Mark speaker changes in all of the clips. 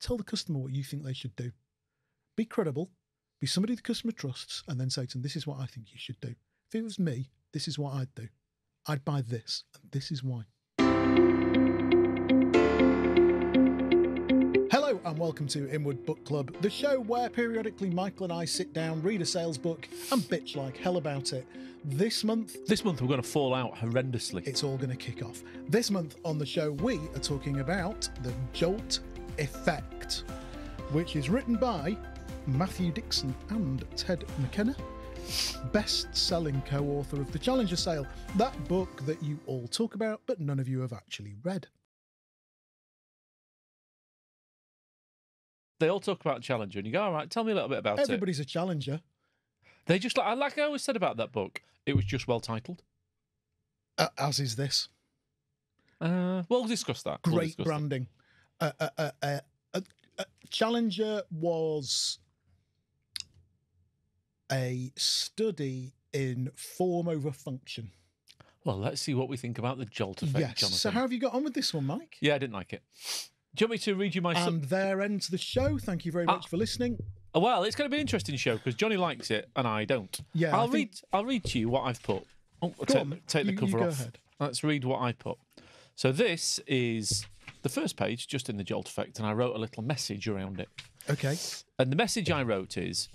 Speaker 1: tell the customer what you think they should do. Be credible, be somebody the customer trusts, and then say to them, This is what I think you should do. If it was me, this is what I'd do. I'd buy this, and this is why. Hello, and welcome to Inward Book Club, the show where periodically Michael and I sit down, read a sales book, and bitch like hell about it. This month,
Speaker 2: This month we're going to fall out horrendously.
Speaker 1: it's all going to kick off. This month on the show, we are talking about the Jolt Effect, which is written by Matthew Dixon and Ted McKenna, best selling co author of The Challenger Sale, that book that you all talk about, but none of you have actually read.
Speaker 2: They all talk about Challenger, and you go, all right, tell me a little bit about it.
Speaker 1: Everybody's a challenger,
Speaker 2: They just like, like I always said about that book, it was just well titled.
Speaker 1: uh, as is this.
Speaker 2: Uh, we'll discuss that. We'll
Speaker 1: Great
Speaker 2: discuss
Speaker 1: branding. Uh, uh, uh, uh, uh, uh, Challenger was a study in form over function.
Speaker 2: Well, let's see what we think about the Jolt effect,
Speaker 1: yes.
Speaker 2: Jonathan.
Speaker 1: So, how have you got on with this one, Mike?
Speaker 2: yeah, I didn't like it. Do you want me to read you my?
Speaker 1: And there ends the show. Thank you very much
Speaker 2: Ah.
Speaker 1: for listening.
Speaker 2: Oh, well, it's going to be an interesting show because Johnny likes it and I don't.
Speaker 1: Yeah,
Speaker 2: I'll
Speaker 1: think-
Speaker 2: read. I'll read to you what I've put. Oh, take,
Speaker 1: on,
Speaker 2: take the
Speaker 1: you-
Speaker 2: cover
Speaker 1: you go
Speaker 2: off.
Speaker 1: ahead.
Speaker 2: Let's read what I put. So this is the first page, just in the Jolt effect, and I wrote a little message around it.
Speaker 1: Okay.
Speaker 2: And the message I wrote is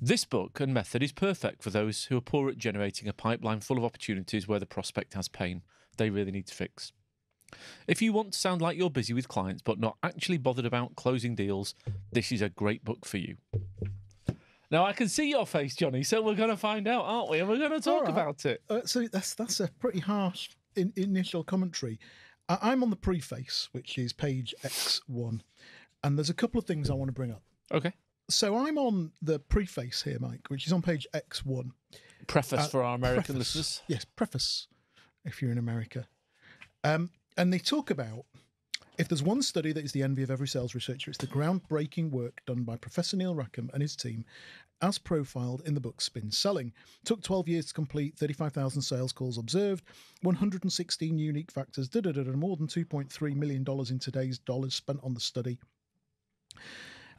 Speaker 2: this book and method is perfect for those who are poor at generating a pipeline full of opportunities where the prospect has pain they really need to fix. If you want to sound like you're busy with clients but not actually bothered about closing deals, this is a great book for you. Now I can see your face, Johnny, so we're going to find out, aren't we? And we're going to talk
Speaker 1: right.
Speaker 2: about it.
Speaker 1: Uh, so that's that's a pretty harsh in, initial commentary. I, I'm on the preface, which is page X1, and there's a couple of things I want to bring up.
Speaker 2: Okay.
Speaker 1: So I'm on the preface here, Mike, which is on page X1.
Speaker 2: Preface for our American
Speaker 1: Uh, Preface.
Speaker 2: listeners.
Speaker 1: Yes, preface, if you're in America. Um, and they talk about if there's one study that is the envy of every sales researcher, it's the groundbreaking work done by Professor Neil Rackham and his team, as profiled in the book Spin Selling. Took 12 years to complete, 35,000 sales calls observed, 116 unique factors, da da da, more than 2.3 million dollars in today's dollars spent on the study.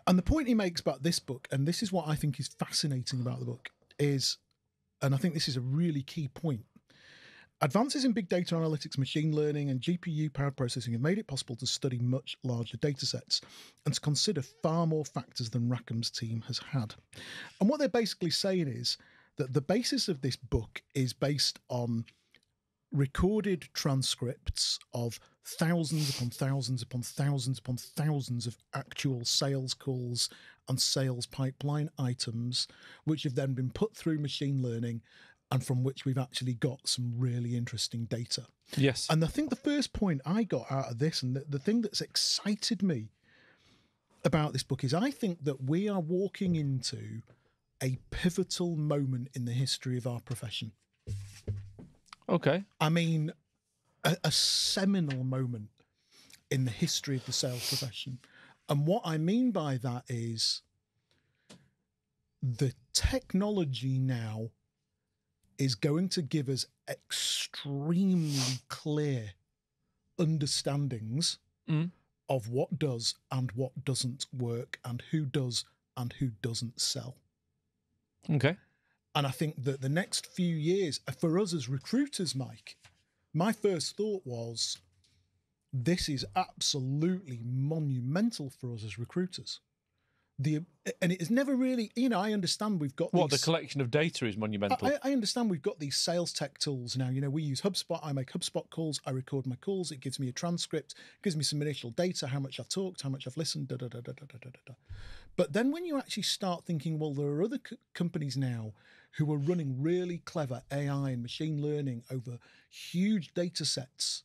Speaker 1: And the point he makes about this book, and this is what I think is fascinating about the book, is, and I think this is a really key point. Advances in big data analytics, machine learning, and GPU powered processing have made it possible to study much larger data sets and to consider far more factors than Rackham's team has had. And what they're basically saying is that the basis of this book is based on recorded transcripts of thousands upon thousands upon thousands upon thousands of actual sales calls and sales pipeline items, which have then been put through machine learning and from which we've actually got some really interesting data.
Speaker 2: Yes.
Speaker 1: And I think the first point I got out of this, and the, the thing that's excited me about this book, is I think that we are walking into a pivotal moment in the history of our profession.
Speaker 2: okay.
Speaker 1: I mean, a, a seminal moment in the history of the sales profession. And what I mean by that is the technology now is going to give us extremely clear understandings
Speaker 2: Mm.
Speaker 1: of what does and what doesn't work and who does and who doesn't sell.
Speaker 2: Okay.
Speaker 1: And I think that the next few years, for us as recruiters, Mike, my first thought was this is absolutely monumental for us as recruiters. The and it is never really, you know, I understand we've got
Speaker 2: What,
Speaker 1: these,
Speaker 2: the collection of data is monumental.
Speaker 1: I, I understand we've got these sales tech tools now. You know, we use HubSpot. I make HubSpot calls. I record my calls. It gives me a transcript, gives me some initial data, how much I've talked, how much I've listened. Da, da, da, da, da, da, da, da. But then when you actually start thinking, well, there are other c- companies now who are running really clever AI and machine learning over huge data sets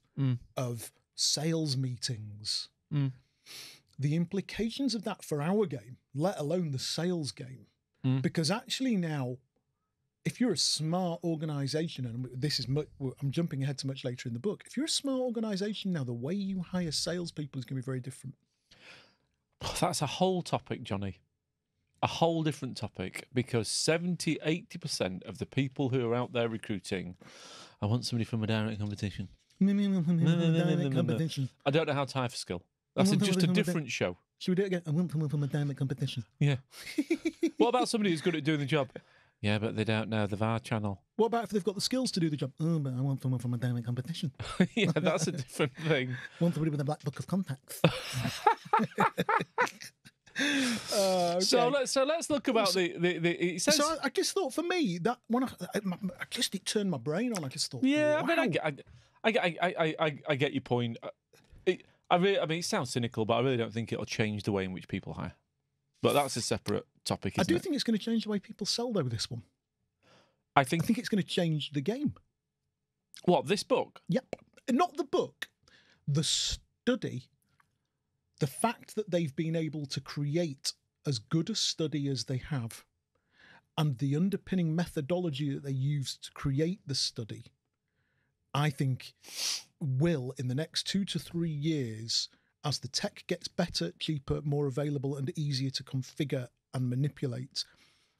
Speaker 1: of sales meetings.
Speaker 2: Mm.
Speaker 1: The implications of that for our game, let alone the sales game,
Speaker 2: Mm.
Speaker 1: because actually now if you're a smart organization, and this is much, I'm jumping ahead to much later in the book. If you're a smart organization now, the way you hire salespeople is going to be very different.
Speaker 2: That's a whole topic, Johnny. A whole different topic because 70, 80% of the people who are out there recruiting, I want somebody from a direct competition.
Speaker 1: Direct competition.
Speaker 2: I don't know how to hire for skill. That's a, just a different show.
Speaker 1: Should we do it again? I want to win from a dynamic competition.
Speaker 2: Yeah. what about somebody who's good at doing the job? Yeah, but they don't know the VAR channel.
Speaker 1: What about if they've got the skills to do the job? Oh, but I want win from a dynamic competition.
Speaker 2: yeah, that's a different thing.
Speaker 1: Want win with a black book of contacts. Uh, okay.
Speaker 2: So let's so let's look about the the, the it says
Speaker 1: So I, I just thought for me that when I, I, I just it turned my brain on. I just thought,
Speaker 2: Yeah, I mean, I get, I, I, I, I, I get your point. Uh, It, I really, I mean, it sounds cynical, but I really don't think it'll change the way in which people hire. But that's a separate topic,
Speaker 1: I do
Speaker 2: it?
Speaker 1: think it's going to change the way people sell though. This one,
Speaker 2: I
Speaker 1: I
Speaker 2: think
Speaker 1: think it's going to change the game.
Speaker 2: what this book.
Speaker 1: Yep, not the book, the study. The fact that they've been able to create as good a study as they have, and the underpinning methodology that they used to create the study, I think will in the next two to three years, as the tech gets better, cheaper, more available, and easier to configure and manipulate,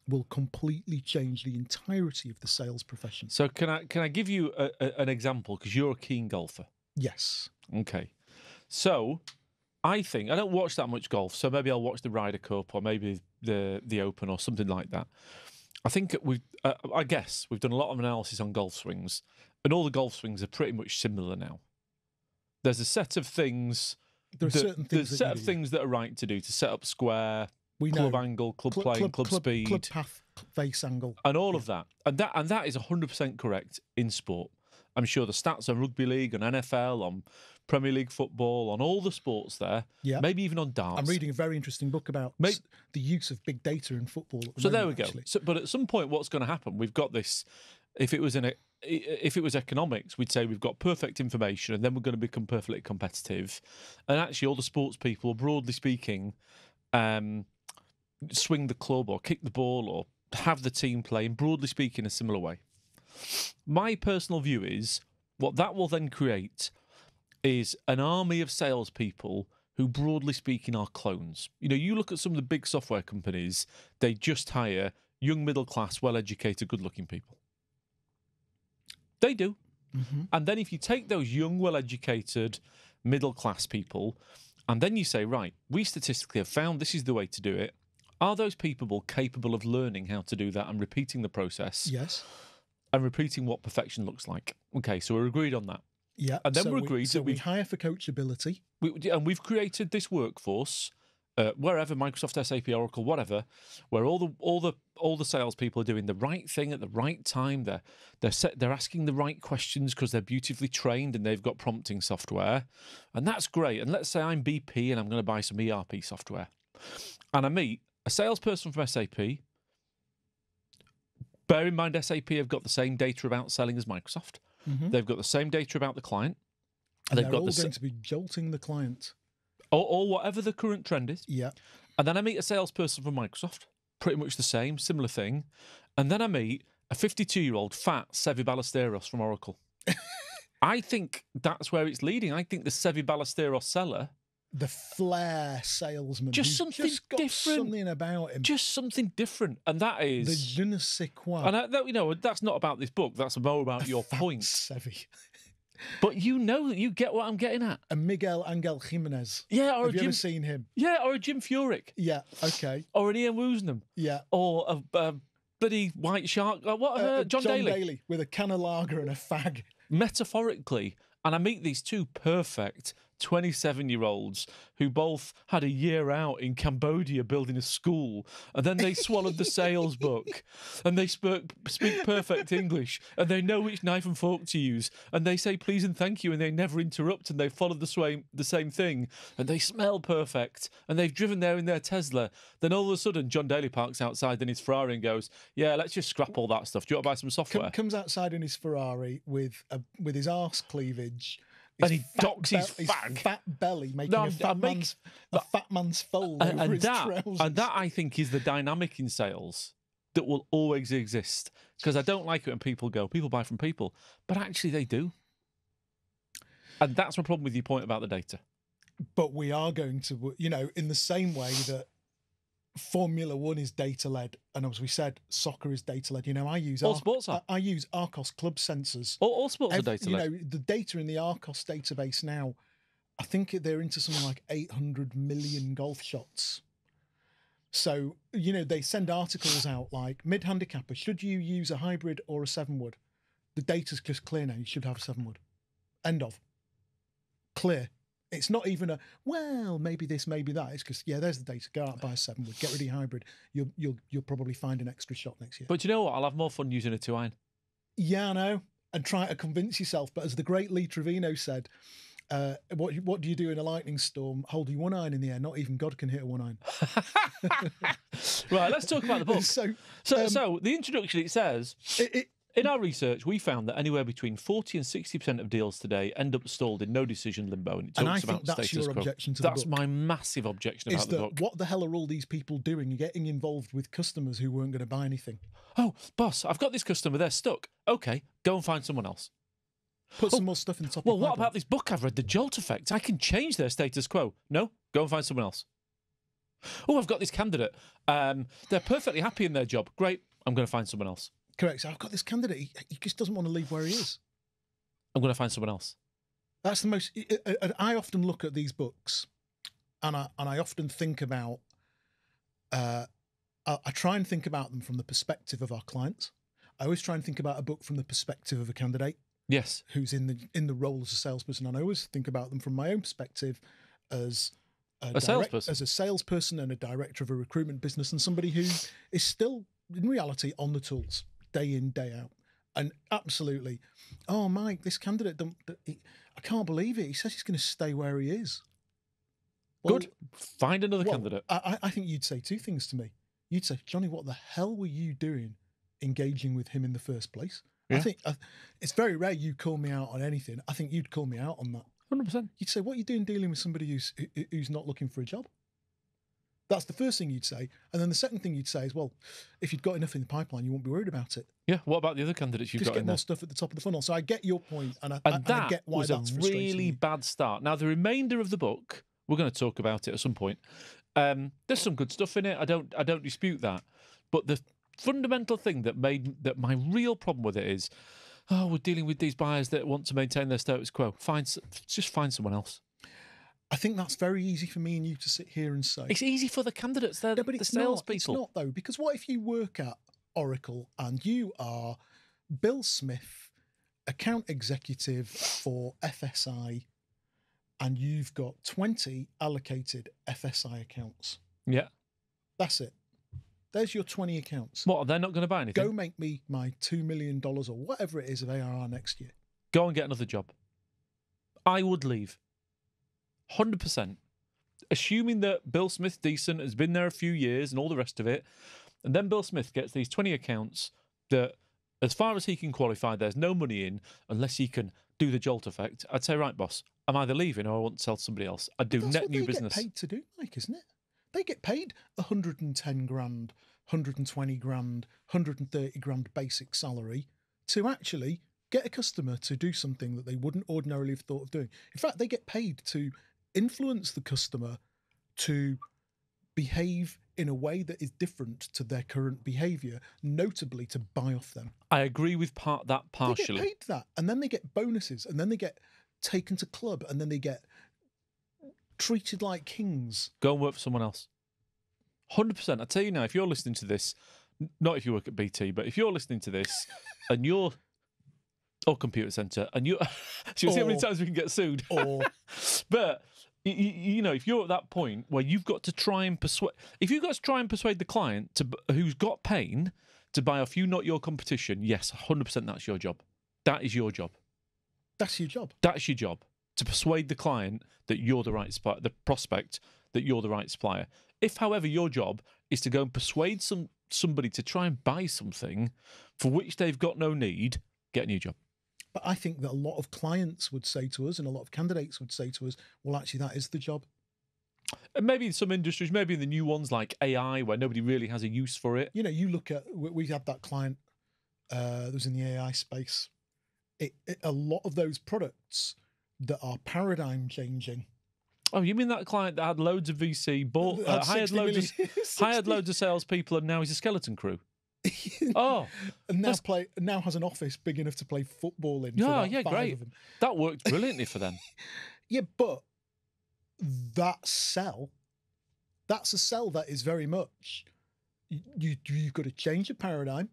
Speaker 1: will completely change the entirety of the sales profession.
Speaker 2: So can I can I give you a, a, an example because you're a keen golfer.
Speaker 1: Yes.
Speaker 2: Okay, so I think I don't watch that much golf, so maybe I'll watch the Ryder Cup or maybe the the Open or something like that. I think we've, uh, I guess, we've done a lot of analysis on golf swings, and all the golf swings are pretty much similar now. There's a set of things.
Speaker 1: There are
Speaker 2: that-
Speaker 1: certain
Speaker 2: there's a set of things that are right to do to set up square,
Speaker 1: we
Speaker 2: club
Speaker 1: know
Speaker 2: angle, club
Speaker 1: Cl-
Speaker 2: plane, club, speed,
Speaker 1: club path, face angle.
Speaker 2: and all of that. And that and that is 100% correct in sport. I'm sure the stats on rugby league, on NFL, on Premier League football, on all the sports there,
Speaker 1: Yeah.
Speaker 2: maybe even on darts.
Speaker 1: I'm reading a very interesting book about the use of big data in football. At the
Speaker 2: So there we go. So, but at some point, what's going to happen? We've got this. If it was in a, if it was economics, we'd say we've got perfect information, and then we're going to become perfectly competitive. And actually, all the sports people, broadly speaking, um, swing the club or kick the ball or have the team play in broadly speaking in a similar way. My personal view is what that will then create is an army of salespeople who, broadly speaking, are clones. You know, you look at some of the big software companies, they just hire young, middle class, well educated, good looking people. They do.
Speaker 1: Mhm.
Speaker 2: And then if you take those young, well educated, middle class people, and then you say, right, we statistically have found this is the way to do it. Are those people capable of learning how to do that and repeating the process
Speaker 1: Yes.
Speaker 2: and repeating what perfection looks like? Okay, so we're agreed on that.
Speaker 1: Yeah.
Speaker 2: And then
Speaker 1: so
Speaker 2: we're
Speaker 1: we,
Speaker 2: agreed
Speaker 1: so
Speaker 2: that
Speaker 1: we
Speaker 2: we've-
Speaker 1: hire for coachability.
Speaker 2: we, and we've created this workforce uh, wherever Microsoft, SAP, Oracle, whatever, where all the all the all the salespeople are doing the right thing at the right time. They're they're set, they're asking the right questions because they're beautifully trained and they've got prompting software, and that's great. And let's say I'm BP and I'm going to buy some ERP software, and I meet a salesperson from SAP. Bear in mind, SAP have got the same data about selling as Microsoft.
Speaker 1: Mhm.
Speaker 2: They've got the same data about the client.
Speaker 1: And
Speaker 2: they've
Speaker 1: they're
Speaker 2: got
Speaker 1: all
Speaker 2: the
Speaker 1: going to be jolting the client.
Speaker 2: Or, or whatever the current trend is.
Speaker 1: Yeah.
Speaker 2: And then I meet a salesperson from Microsoft, pretty much the same, similar thing. And then I meet a 52 year old fat Seve Ballesteros from Oracle. I think that's where it's leading. I think the Seve Ballesteros seller,
Speaker 1: The flair salesman.
Speaker 2: Just something
Speaker 1: just
Speaker 2: different.
Speaker 1: Something about him.
Speaker 2: just something different. And that is the
Speaker 1: je ne sais quoi.
Speaker 2: And I, that, you know, that's not about this book. That's more about your
Speaker 1: Fat
Speaker 2: point. But you know, you get what I'm getting at.
Speaker 1: And Miguel Angel Jimenez.
Speaker 2: Yeah, or
Speaker 1: Have you
Speaker 2: Jim,
Speaker 1: ever seen him?
Speaker 2: yeah, or a Jim Furyk,
Speaker 1: Yeah. Okay.
Speaker 2: or an Ian Woosnam,
Speaker 1: Yeah.
Speaker 2: or a, a bloody White Shark. uh, What? Uh,
Speaker 1: Uh,
Speaker 2: John, Daly.
Speaker 1: with a can of lager and a fag.
Speaker 2: metaphorically. And I meet these two perfect 27 year olds who both had a year out in Cambodia building a school, and then they swallowed the sales book, and they speak, speak perfect English, and they know which knife and fork to use, and they say please and thank you, and they never interrupt, and they follow the same, the same thing, and they smell perfect, and they've driven there in their Tesla. Then all of a sudden, John Daly parks outside in his Ferrari and goes, Yeah, let's just scrap all that stuff. Do you want to buy some software?
Speaker 1: Com- comes outside in his Ferrari with a, with his arse cleavage.
Speaker 2: And he docks his
Speaker 1: bel-
Speaker 2: fag.
Speaker 1: fat belly, making
Speaker 2: No,
Speaker 1: a fat
Speaker 2: make-
Speaker 1: man's a fat man's fold
Speaker 2: and,
Speaker 1: over
Speaker 2: and
Speaker 1: his
Speaker 2: that
Speaker 1: trousers.
Speaker 2: and that I think is the dynamic in sales that will always exist because I don't like it when people go people buy from people but actually they do and that's my problem with your point about the data
Speaker 1: but we are going to, you know, in the same way that Formula One is data led, and as we said, soccer is data led. You know, I use
Speaker 2: all
Speaker 1: Ar-
Speaker 2: sports
Speaker 1: I,
Speaker 2: are
Speaker 1: I use Arccos club sensors.
Speaker 2: all, all sports
Speaker 1: Ev-
Speaker 2: are data led.
Speaker 1: you know, the data in the Arccos database now I think they're into something like 800 million golf shots. So, you know, they send articles out like mid handicapper, should you use a hybrid or a seven wood? The data's just clear now. You should have a seven wood. End of. Clear. It's not even a well, maybe this, maybe that. It's because yeah, there's the data. Go out and buy a seven wood. Get rid of your hybrid. You'll you'll you'll probably find an extra shot next year.
Speaker 2: But you know what? I'll have more fun using a two iron.
Speaker 1: Yeah, I know. And try to convince yourself. But as the great Lee Trevino said, uh, what what do you do in a lightning storm? Holding one iron in the air. Not even God can hit a one iron.
Speaker 2: right, let's talk about the book.
Speaker 1: so
Speaker 2: So,
Speaker 1: um,
Speaker 2: so the introduction it says
Speaker 1: it, it,
Speaker 2: in our research we found that anywhere between forty and sixty percent of deals today end up stalled in no decision limbo, and it talks
Speaker 1: and I
Speaker 2: about
Speaker 1: think that's your
Speaker 2: quo.
Speaker 1: objection to the
Speaker 2: That's
Speaker 1: book.
Speaker 2: my massive objection
Speaker 1: is
Speaker 2: about the
Speaker 1: that
Speaker 2: book.
Speaker 1: what the hell are all these people doing? Getting involved with customers who weren't going to buy anything.
Speaker 2: Oh, boss, I've got this customer. They're stuck. Okay, go and find someone else.
Speaker 1: Put some more stuff in the top.
Speaker 2: Well, what about this book I've read, The Jolt Effect? I can change their status quo. No, go and find someone else. Oh, I've got this candidate. Um, they're perfectly happy in their job. Great. I'm going to find someone else.
Speaker 1: Correct. So I've got this candidate. He, he just doesn't want to leave where he is.
Speaker 2: I'm going to find someone else.
Speaker 1: That's the most. I- often look at these books, and I and I often think about. Uh, I, I try and think about them from the perspective of our clients. I always try and think about a book from the perspective of a candidate
Speaker 2: Yes.
Speaker 1: who's in the in the role as a salesperson, and I always think about them from my own perspective as a,
Speaker 2: salesperson.
Speaker 1: as a salesperson and a director of a recruitment business, and somebody who is still in reality on the tools day in day out. And absolutely, oh Mike, this candidate, don't, he, I can't believe it. He says he's going to stay where he is. Well,
Speaker 2: Good. Find another
Speaker 1: well,
Speaker 2: candidate.
Speaker 1: I, I think you'd say two things to me. You'd say, Johnny, what the hell were you doing engaging with him in the first place? I think uh, it's very rare you call me out on anything. I think you'd call me out on that.
Speaker 2: 100%.
Speaker 1: You'd say, "What are you doing dealing with somebody who's who- who's not looking for a job?" That's the first thing you'd say, and then the second thing you'd say is, "Well, if you'd got enough in the pipeline, you won't be worried about it.
Speaker 2: Yeah. What about the other candidates you've
Speaker 1: Just
Speaker 2: got
Speaker 1: get
Speaker 2: in
Speaker 1: more
Speaker 2: there?
Speaker 1: stuff at the top of the funnel." So I get your point, and I,
Speaker 2: And
Speaker 1: I, and
Speaker 2: that
Speaker 1: I get why
Speaker 2: was a
Speaker 1: that's frustrating
Speaker 2: really bad start. Now, the remainder of the book, we're going to talk about it at some point. Um, there's some good stuff in it. I don't, I don't dispute that. But the fundamental thing that made that my real problem with it is, oh, we're dealing with these buyers that want to maintain their status quo. Find, just find someone else.
Speaker 1: I think that's very easy for me and you to sit here and say.
Speaker 2: It's easy for the candidates. They're
Speaker 1: Yeah, but
Speaker 2: the
Speaker 1: it's not. It's not though, because what if you work at Oracle and you are Bill Smith, account executive for FSI, and you've got twenty allocated FSI accounts?
Speaker 2: Yeah.
Speaker 1: That's it. There's your twenty accounts.
Speaker 2: What? They're not going to buy anything.
Speaker 1: Go make me my two million dollars or whatever it is of ARR next year.
Speaker 2: Go and get another job. I would leave. 100%. Assuming that Bill Smith Decent has been there a few years and all the rest of it. And then Bill Smith gets these 20 accounts that, as far as he can qualify, there's no money in unless he can do the jolt effect. I'd say, right, boss, I'm either leaving or I want to sell to somebody else. I do net new
Speaker 1: they
Speaker 2: business.
Speaker 1: get paid to do, Mike, isn't it? They get paid 110 grand, 120 grand, 130 grand basic salary to actually get a customer to do something that they wouldn't ordinarily have thought of doing. In fact, they get paid to influence the customer to behave in a way that is different to their current behavior, notably to buy off them.
Speaker 2: I agree with part that partially.
Speaker 1: They get paid that, and then they get bonuses, and then they get taken to club, and then they get treated like kings.
Speaker 2: Go and work for someone else. 100%. I tell you now, if you're listening to this, not if you work at BT, but if you're listening to this and you're, or Computacenter, and you're, you'll see how many times we can get sued.
Speaker 1: Or
Speaker 2: But, you, you know, if you're at that point where you've got to try and persuade, if you've got to try and persuade the client to, who's got pain to buy off you, not your competition, yes, 100% that's your job. That is your job.
Speaker 1: that's your job.
Speaker 2: That's your job to persuade the client that you're the right supplier, the prospect that you're the right supplier. If, however, your job is to go and persuade some somebody to try and buy something for which they've got no need, get a new job.
Speaker 1: But I think that a lot of clients would say to us, and a lot of candidates would say to us, well, actually, that is the job.
Speaker 2: And maybe in some industries, maybe in the new ones like AI, where nobody really has a use for it.
Speaker 1: You know, you look at, we, had that client uh, that was in the AI space. It, it, a lot of those products that are paradigm changing.
Speaker 2: Oh, you mean that client that had loads of VC, bought, uh, hired
Speaker 1: 60
Speaker 2: loads of hired loads of salespeople, and now he's a skeleton crew. Oh,
Speaker 1: and now play now has an office big enough to play football in.
Speaker 2: Yeah, yeah, great.
Speaker 1: of them.
Speaker 2: that worked brilliantly for them.
Speaker 1: Yeah, but that cell, that's a cell that is very much you, you you've got to change the paradigm.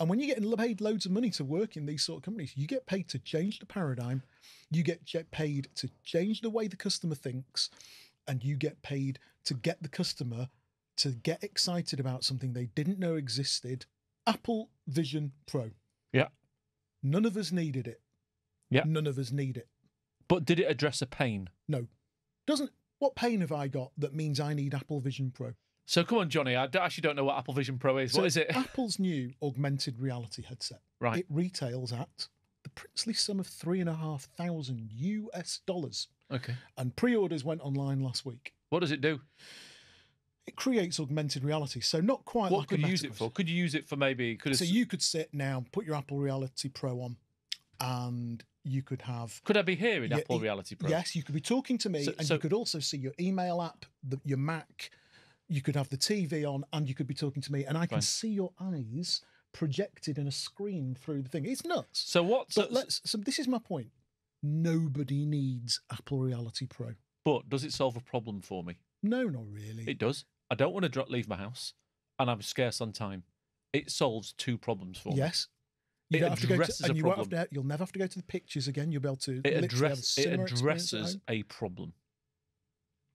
Speaker 1: And when you're getting paid loads of money to work in these sort of companies, you get paid to change the paradigm, you get paid to change the way the customer thinks, and you get paid to get the customer to get excited about something they didn't know existed. Apple Vision Pro.
Speaker 2: Yeah.
Speaker 1: None of us needed it.
Speaker 2: Yeah.
Speaker 1: None of us need it.
Speaker 2: But did it address a pain?
Speaker 1: No. Doesn't what pain have I got that means I need Apple Vision Pro?
Speaker 2: So come on, Johnny. I actually don't know what Apple Vision Pro is.
Speaker 1: So
Speaker 2: what is it?
Speaker 1: Apple's new augmented reality headset.
Speaker 2: Right.
Speaker 1: It retails at the princely sum of three and a half thousand US dollars.
Speaker 2: Okay.
Speaker 1: And pre-orders went online last week.
Speaker 2: What does it do?
Speaker 1: It creates augmented reality. So not quite
Speaker 2: What
Speaker 1: like
Speaker 2: could you use it for? Could you use it for maybe? Could
Speaker 1: So you could sit now, put your Apple Reality Pro on, and you could have
Speaker 2: could I be here in
Speaker 1: Yeah,
Speaker 2: Apple Reality Pro?
Speaker 1: Yes, you could be talking to me,
Speaker 2: So-
Speaker 1: and
Speaker 2: so-
Speaker 1: you could also see your email app, the, your Mac. You could have the TV on, and you could be talking to me, and I can
Speaker 2: Fine.
Speaker 1: see your eyes projected in a screen through the thing. It's nuts.
Speaker 2: So what? So,
Speaker 1: let's. So this is my point. Nobody needs Apple Reality Pro.
Speaker 2: but does it solve a problem for me?
Speaker 1: No, not really.
Speaker 2: It does. I don't want to dro- leave my house, and I'm scarce on time. It solves two problems for me.
Speaker 1: yes. You
Speaker 2: It
Speaker 1: don't have to go
Speaker 2: addresses
Speaker 1: to,
Speaker 2: a
Speaker 1: and you won't have
Speaker 2: problem.
Speaker 1: to, you'll never have to go to the pictures again. You'll be able to
Speaker 2: It, address, it
Speaker 1: cinema experience at
Speaker 2: addresses a problem.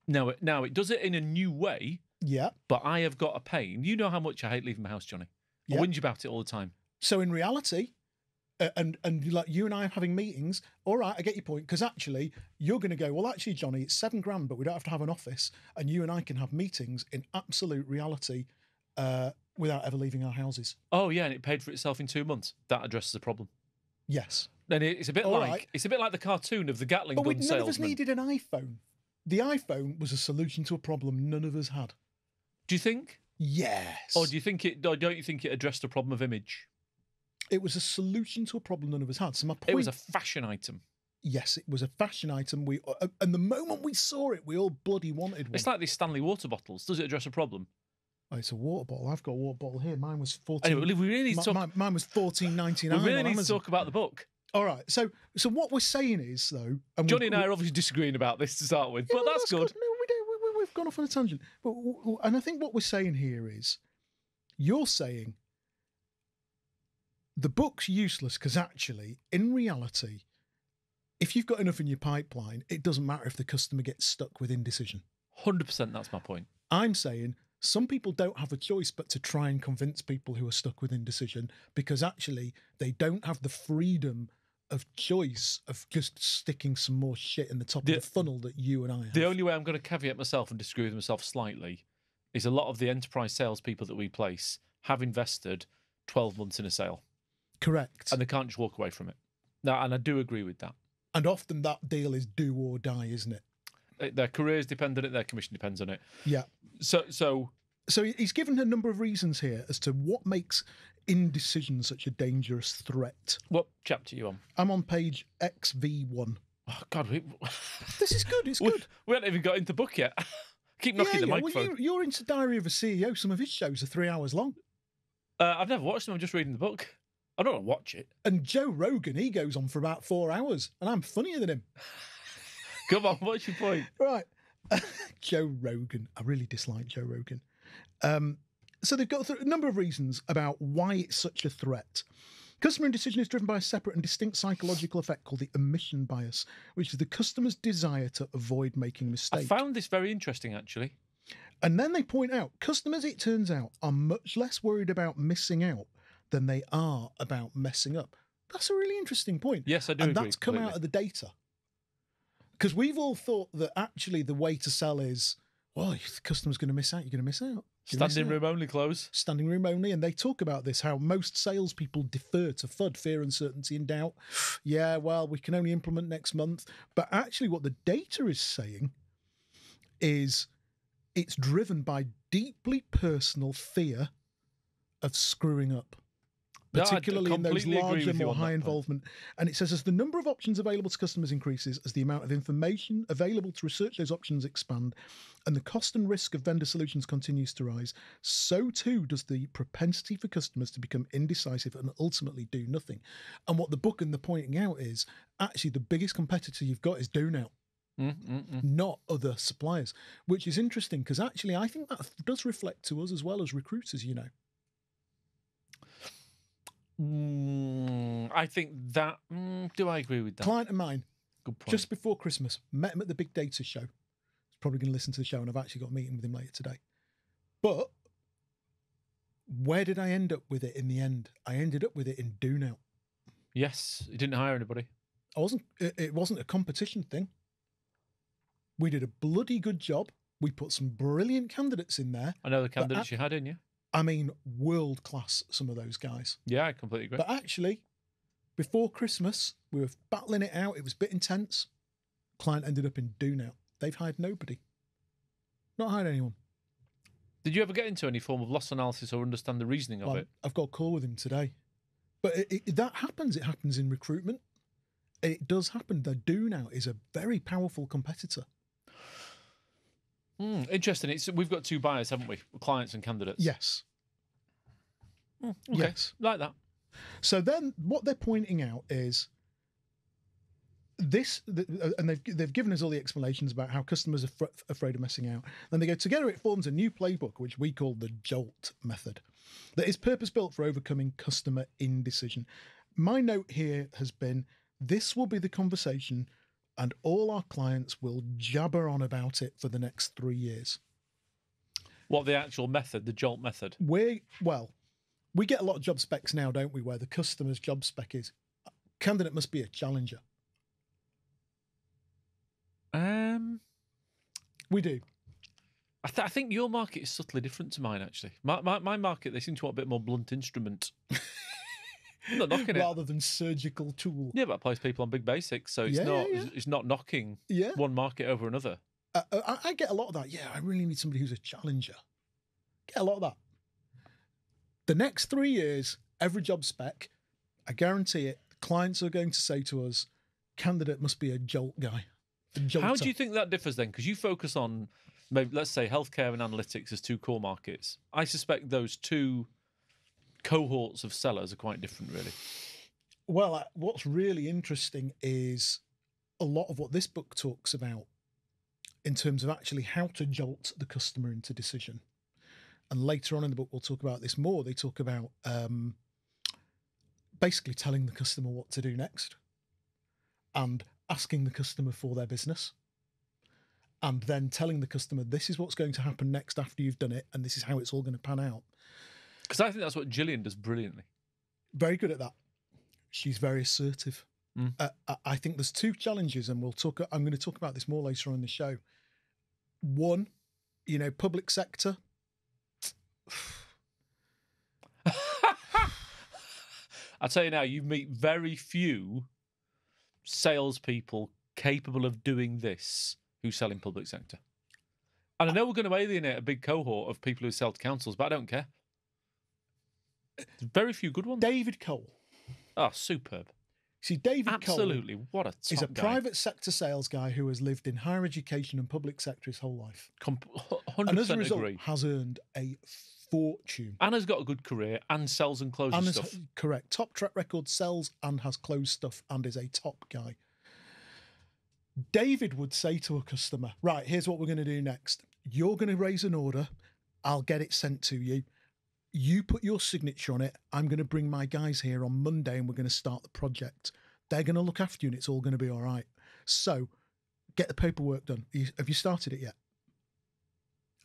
Speaker 2: Now, it, now it does it in a new way,
Speaker 1: Yeah.
Speaker 2: but I have got a pain. You know how much I hate leaving my house, Johnny. I
Speaker 1: Yeah.
Speaker 2: whinge about it all the time.
Speaker 1: So in reality, and and like you and I are having meetings. All right, I get your point because actually you're going to go. Well, actually, Johnny, it's seven grand, but we don't have to have an office, and you and I can have meetings in absolute reality uh, without ever leaving our houses.
Speaker 2: Oh yeah, and it paid for itself in two months. That addresses the problem.
Speaker 1: Yes,
Speaker 2: Then it's a bit
Speaker 1: All
Speaker 2: like
Speaker 1: right.
Speaker 2: it's a bit like the cartoon of the Gatling
Speaker 1: but we,
Speaker 2: gun
Speaker 1: none of us needed an iPhone. The iPhone was a solution to a problem none of us had.
Speaker 2: Do you think,
Speaker 1: Yes,
Speaker 2: or do you think it? Or don't you think it addressed a problem of image?
Speaker 1: It was a solution to a problem none of us had. So my point
Speaker 2: It was a fashion item.
Speaker 1: yes, it was a fashion item. We uh, and the moment we saw it, we all bloody wanted one.
Speaker 2: It's like these Stanley water bottles. Does it address a problem?
Speaker 1: Oh, it's a water bottle. I've got a water bottle here. Mine was fourteen.
Speaker 2: Anyway, we really to talk.
Speaker 1: mi- mine was fourteen ninety
Speaker 2: we really need to talk about the book.
Speaker 1: All right. So, so what we're saying is though, and
Speaker 2: Johnny
Speaker 1: we've-
Speaker 2: and I are obviously disagreeing about this to start with,
Speaker 1: Yeah,
Speaker 2: but
Speaker 1: no,
Speaker 2: that's, good.
Speaker 1: No, we don't. We, we, we've gone off on a tangent. But and I think what we're saying here is, you're saying the book's useless because actually, in reality, if you've got enough in your pipeline, it doesn't matter if the customer gets stuck with indecision.
Speaker 2: Hundred percent. That's my point.
Speaker 1: I'm saying some people don't have a choice but to try and convince people who are stuck with indecision because actually they don't have the freedom of choice of just sticking some more shit in the top
Speaker 2: The-
Speaker 1: of the funnel that you and I have.
Speaker 2: The only way I'm going to caveat myself and disagree with myself slightly is a lot of the enterprise salespeople that we place have invested 12 months in a sale
Speaker 1: Correct.
Speaker 2: and they can't just walk away from it. Now, and I do agree with that.
Speaker 1: And often that deal is do or die, isn't it?
Speaker 2: Uh, Their careers depend on it. Their commission depends on it.
Speaker 1: Yeah.
Speaker 2: So, so
Speaker 1: So he's given a number of reasons here as to what makes indecision such a dangerous threat.
Speaker 2: what chapter are you on?
Speaker 1: I'm on page XV1.
Speaker 2: Oh God, we,
Speaker 1: This is good. It's good.
Speaker 2: we haven't even got into the book yet. Keep knocking
Speaker 1: yeah,
Speaker 2: the
Speaker 1: yeah.
Speaker 2: microphone.
Speaker 1: Well, you, you're into Diary of a CEO. Some of his shows are three hours long.
Speaker 2: uh, I've never watched them. I'm just reading the book. I don't want to watch it.
Speaker 1: And Joe Rogan, he goes on for about four hours, and I'm funnier than him.
Speaker 2: Come on, what's your point?
Speaker 1: Right. Joe Rogan. I really dislike Joe Rogan. Um, so they've got a number of reasons about why it's such a threat. Customer indecision is driven by a separate and distinct psychological effect called the omission bias, which is the customer's desire to avoid making mistakes.
Speaker 2: I found this very interesting, actually.
Speaker 1: And then they point out customers, it turns out, are much less worried about missing out than they are about messing up. That's a really interesting point.
Speaker 2: Yes, I do
Speaker 1: and that's come out of the data. Because we've all thought that actually the way to sell is, well, if the customer's going to miss out, you're going to miss out. You're gonna miss
Speaker 2: Standing room only close.
Speaker 1: Standing room only. And they talk about this how most salespeople defer to FUD, fear, uncertainty, and doubt. Yeah, well, we can only implement next month. But actually, what the data is saying is it's driven by deeply personal fear of screwing up,
Speaker 2: No,
Speaker 1: particularly in those larger, more high
Speaker 2: point.
Speaker 1: involvement. And it says as the number of options available to customers increases, as the amount of information available to research those options expand, and the cost and risk of vendor solutions continues to rise, so too does the propensity for customers to become indecisive and ultimately do nothing. And what the book and the pointing out is actually the biggest competitor you've got is do now.
Speaker 2: Mm, mm, mm.
Speaker 1: not other suppliers, which is interesting because actually I think that does reflect to us as well as recruiters, you know.
Speaker 2: Mm, I think that. Mm, do I agree with that?
Speaker 1: Client of mine,
Speaker 2: Good point.
Speaker 1: just before Christmas, met him at the Big Data Show. He's probably going to listen to the show, and I've actually got a meeting with him later today. But where did I end up with it in the end? I ended up with it in Do Now.
Speaker 2: yes, he didn't hire anybody.
Speaker 1: I wasn't. It, wasn't a competition thing. We did a bloody good job. We put some brilliant candidates in there.
Speaker 2: I know the candidates you had in, yeah.
Speaker 1: I mean, world class. Some of those guys.
Speaker 2: Yeah, I completely agree.
Speaker 1: But actually, before Christmas, we were battling it out. It was a bit intense. Client ended up in Do Now. They've hired nobody. Not hired anyone.
Speaker 2: Did you ever get into any form of loss analysis or understand the reasoning of
Speaker 1: Well,
Speaker 2: it?
Speaker 1: I've got a call with him today. But it, it, that happens. It happens in recruitment. It does happen. The Do Now is a very powerful competitor.
Speaker 2: Hmm, interesting. It's we've got two buyers, haven't we? Clients and candidates.
Speaker 1: Yes.
Speaker 2: Okay.
Speaker 1: Yes.
Speaker 2: Like that.
Speaker 1: So then, what they're pointing out is this, and they've they've given us all the explanations about how customers are fr- afraid of missing out. Then they go together. It forms a new playbook, which we call the Jolt method, that is purpose built for overcoming customer indecision. My note here has been: this will be the conversation, and all our clients will jabber on about it for the next three years.
Speaker 2: What the actual method, the Jolt method.
Speaker 1: we well, we get a lot of job specs now, don't we? Where the customer's job spec is candidate must be a challenger.
Speaker 2: Um,
Speaker 1: We do.
Speaker 2: I, th- I think your market is subtly different to mine. Actually, my my, my market they seem to want a bit more blunt instrument. I'm not knocking it.
Speaker 1: rather than surgical tool.
Speaker 2: Yeah, but I place people on big basics, so it's
Speaker 1: Yeah,
Speaker 2: not
Speaker 1: yeah,
Speaker 2: it's not knocking
Speaker 1: Yeah,
Speaker 2: one market over another.
Speaker 1: uh, uh, I, I get a lot of that. Yeah, I really need somebody who's a challenger. Get a lot of that. The next three years, every job spec, I guarantee it, clients are going to say to us, candidate must be a jolt guy. A
Speaker 2: How do you think that differs then? Because you focus on maybe let's say healthcare and analytics as two core markets. I suspect those two cohorts of sellers are quite different, really.
Speaker 1: Well, uh, what's really interesting is a lot of what this book talks about in terms of actually how to jolt the customer into decision. And later on in the book, we'll talk about this more. They talk about um, basically telling the customer what to do next and asking the customer for their business. And then telling the customer, this is what's going to happen next after you've done it, and this is how it's all going to pan out.
Speaker 2: Because I think that's what Gillian does brilliantly.
Speaker 1: very good at that. She's very assertive.
Speaker 2: Mm.
Speaker 1: Uh, I- I think there's two challenges, and we'll talk. I'm going to talk about this more later on in the show. One, you know, public sector.
Speaker 2: I'll tell you now, you meet very few salespeople capable of doing this who sell in public sector. And I know we're going to alienate a big cohort of people who sell to councils, but I don't care. There's very few good ones.
Speaker 1: David Cole.
Speaker 2: Oh, superb.
Speaker 1: See, David Cole
Speaker 2: Absolutely. What a top
Speaker 1: is a
Speaker 2: guy.
Speaker 1: private sector sales guy who has lived in higher education and public sector his whole life,
Speaker 2: Com-
Speaker 1: and as a
Speaker 2: 100%
Speaker 1: result,
Speaker 2: agree.
Speaker 1: has earned a fortune.
Speaker 2: Anna's got a good career and sells and closes stuff.
Speaker 1: correct. Top track record sells and has closed stuff and is a top guy. David would say to a customer, Right, here's what we're going to do next. You're going to raise an order. I'll get it sent to you. You put your signature on it. I'm going to bring my guys here on Monday and we're going to start the project. They're going to look after you and it's all going to be all right. So get the paperwork done. Have you started it yet?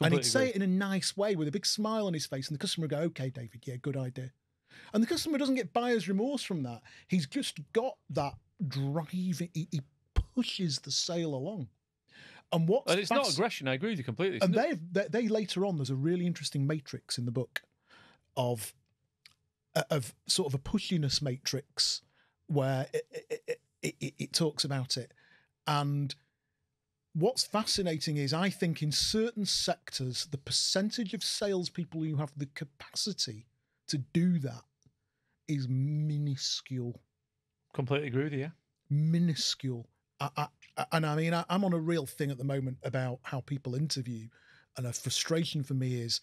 Speaker 1: And he'd say it in a nice way with a big smile on his face, and the customer would go, "Okay, David, yeah, good idea." And the customer doesn't get buyer's remorse from that. He's just got that driving. He, he pushes the sale along. And what's
Speaker 2: And it's not aggression. I agree with you completely.
Speaker 1: and they they later on there's a really interesting matrix in the book of uh, of sort of a pushiness matrix where it, it, it, it, talks about it and what's fascinating is i think in certain sectors the percentage of salespeople who have the capacity to do that is minuscule
Speaker 2: completely agree with you. Yeah.
Speaker 1: minuscule. I, I, and I mean, I, I'm on a real thing at the moment about how people interview, and a frustration for me is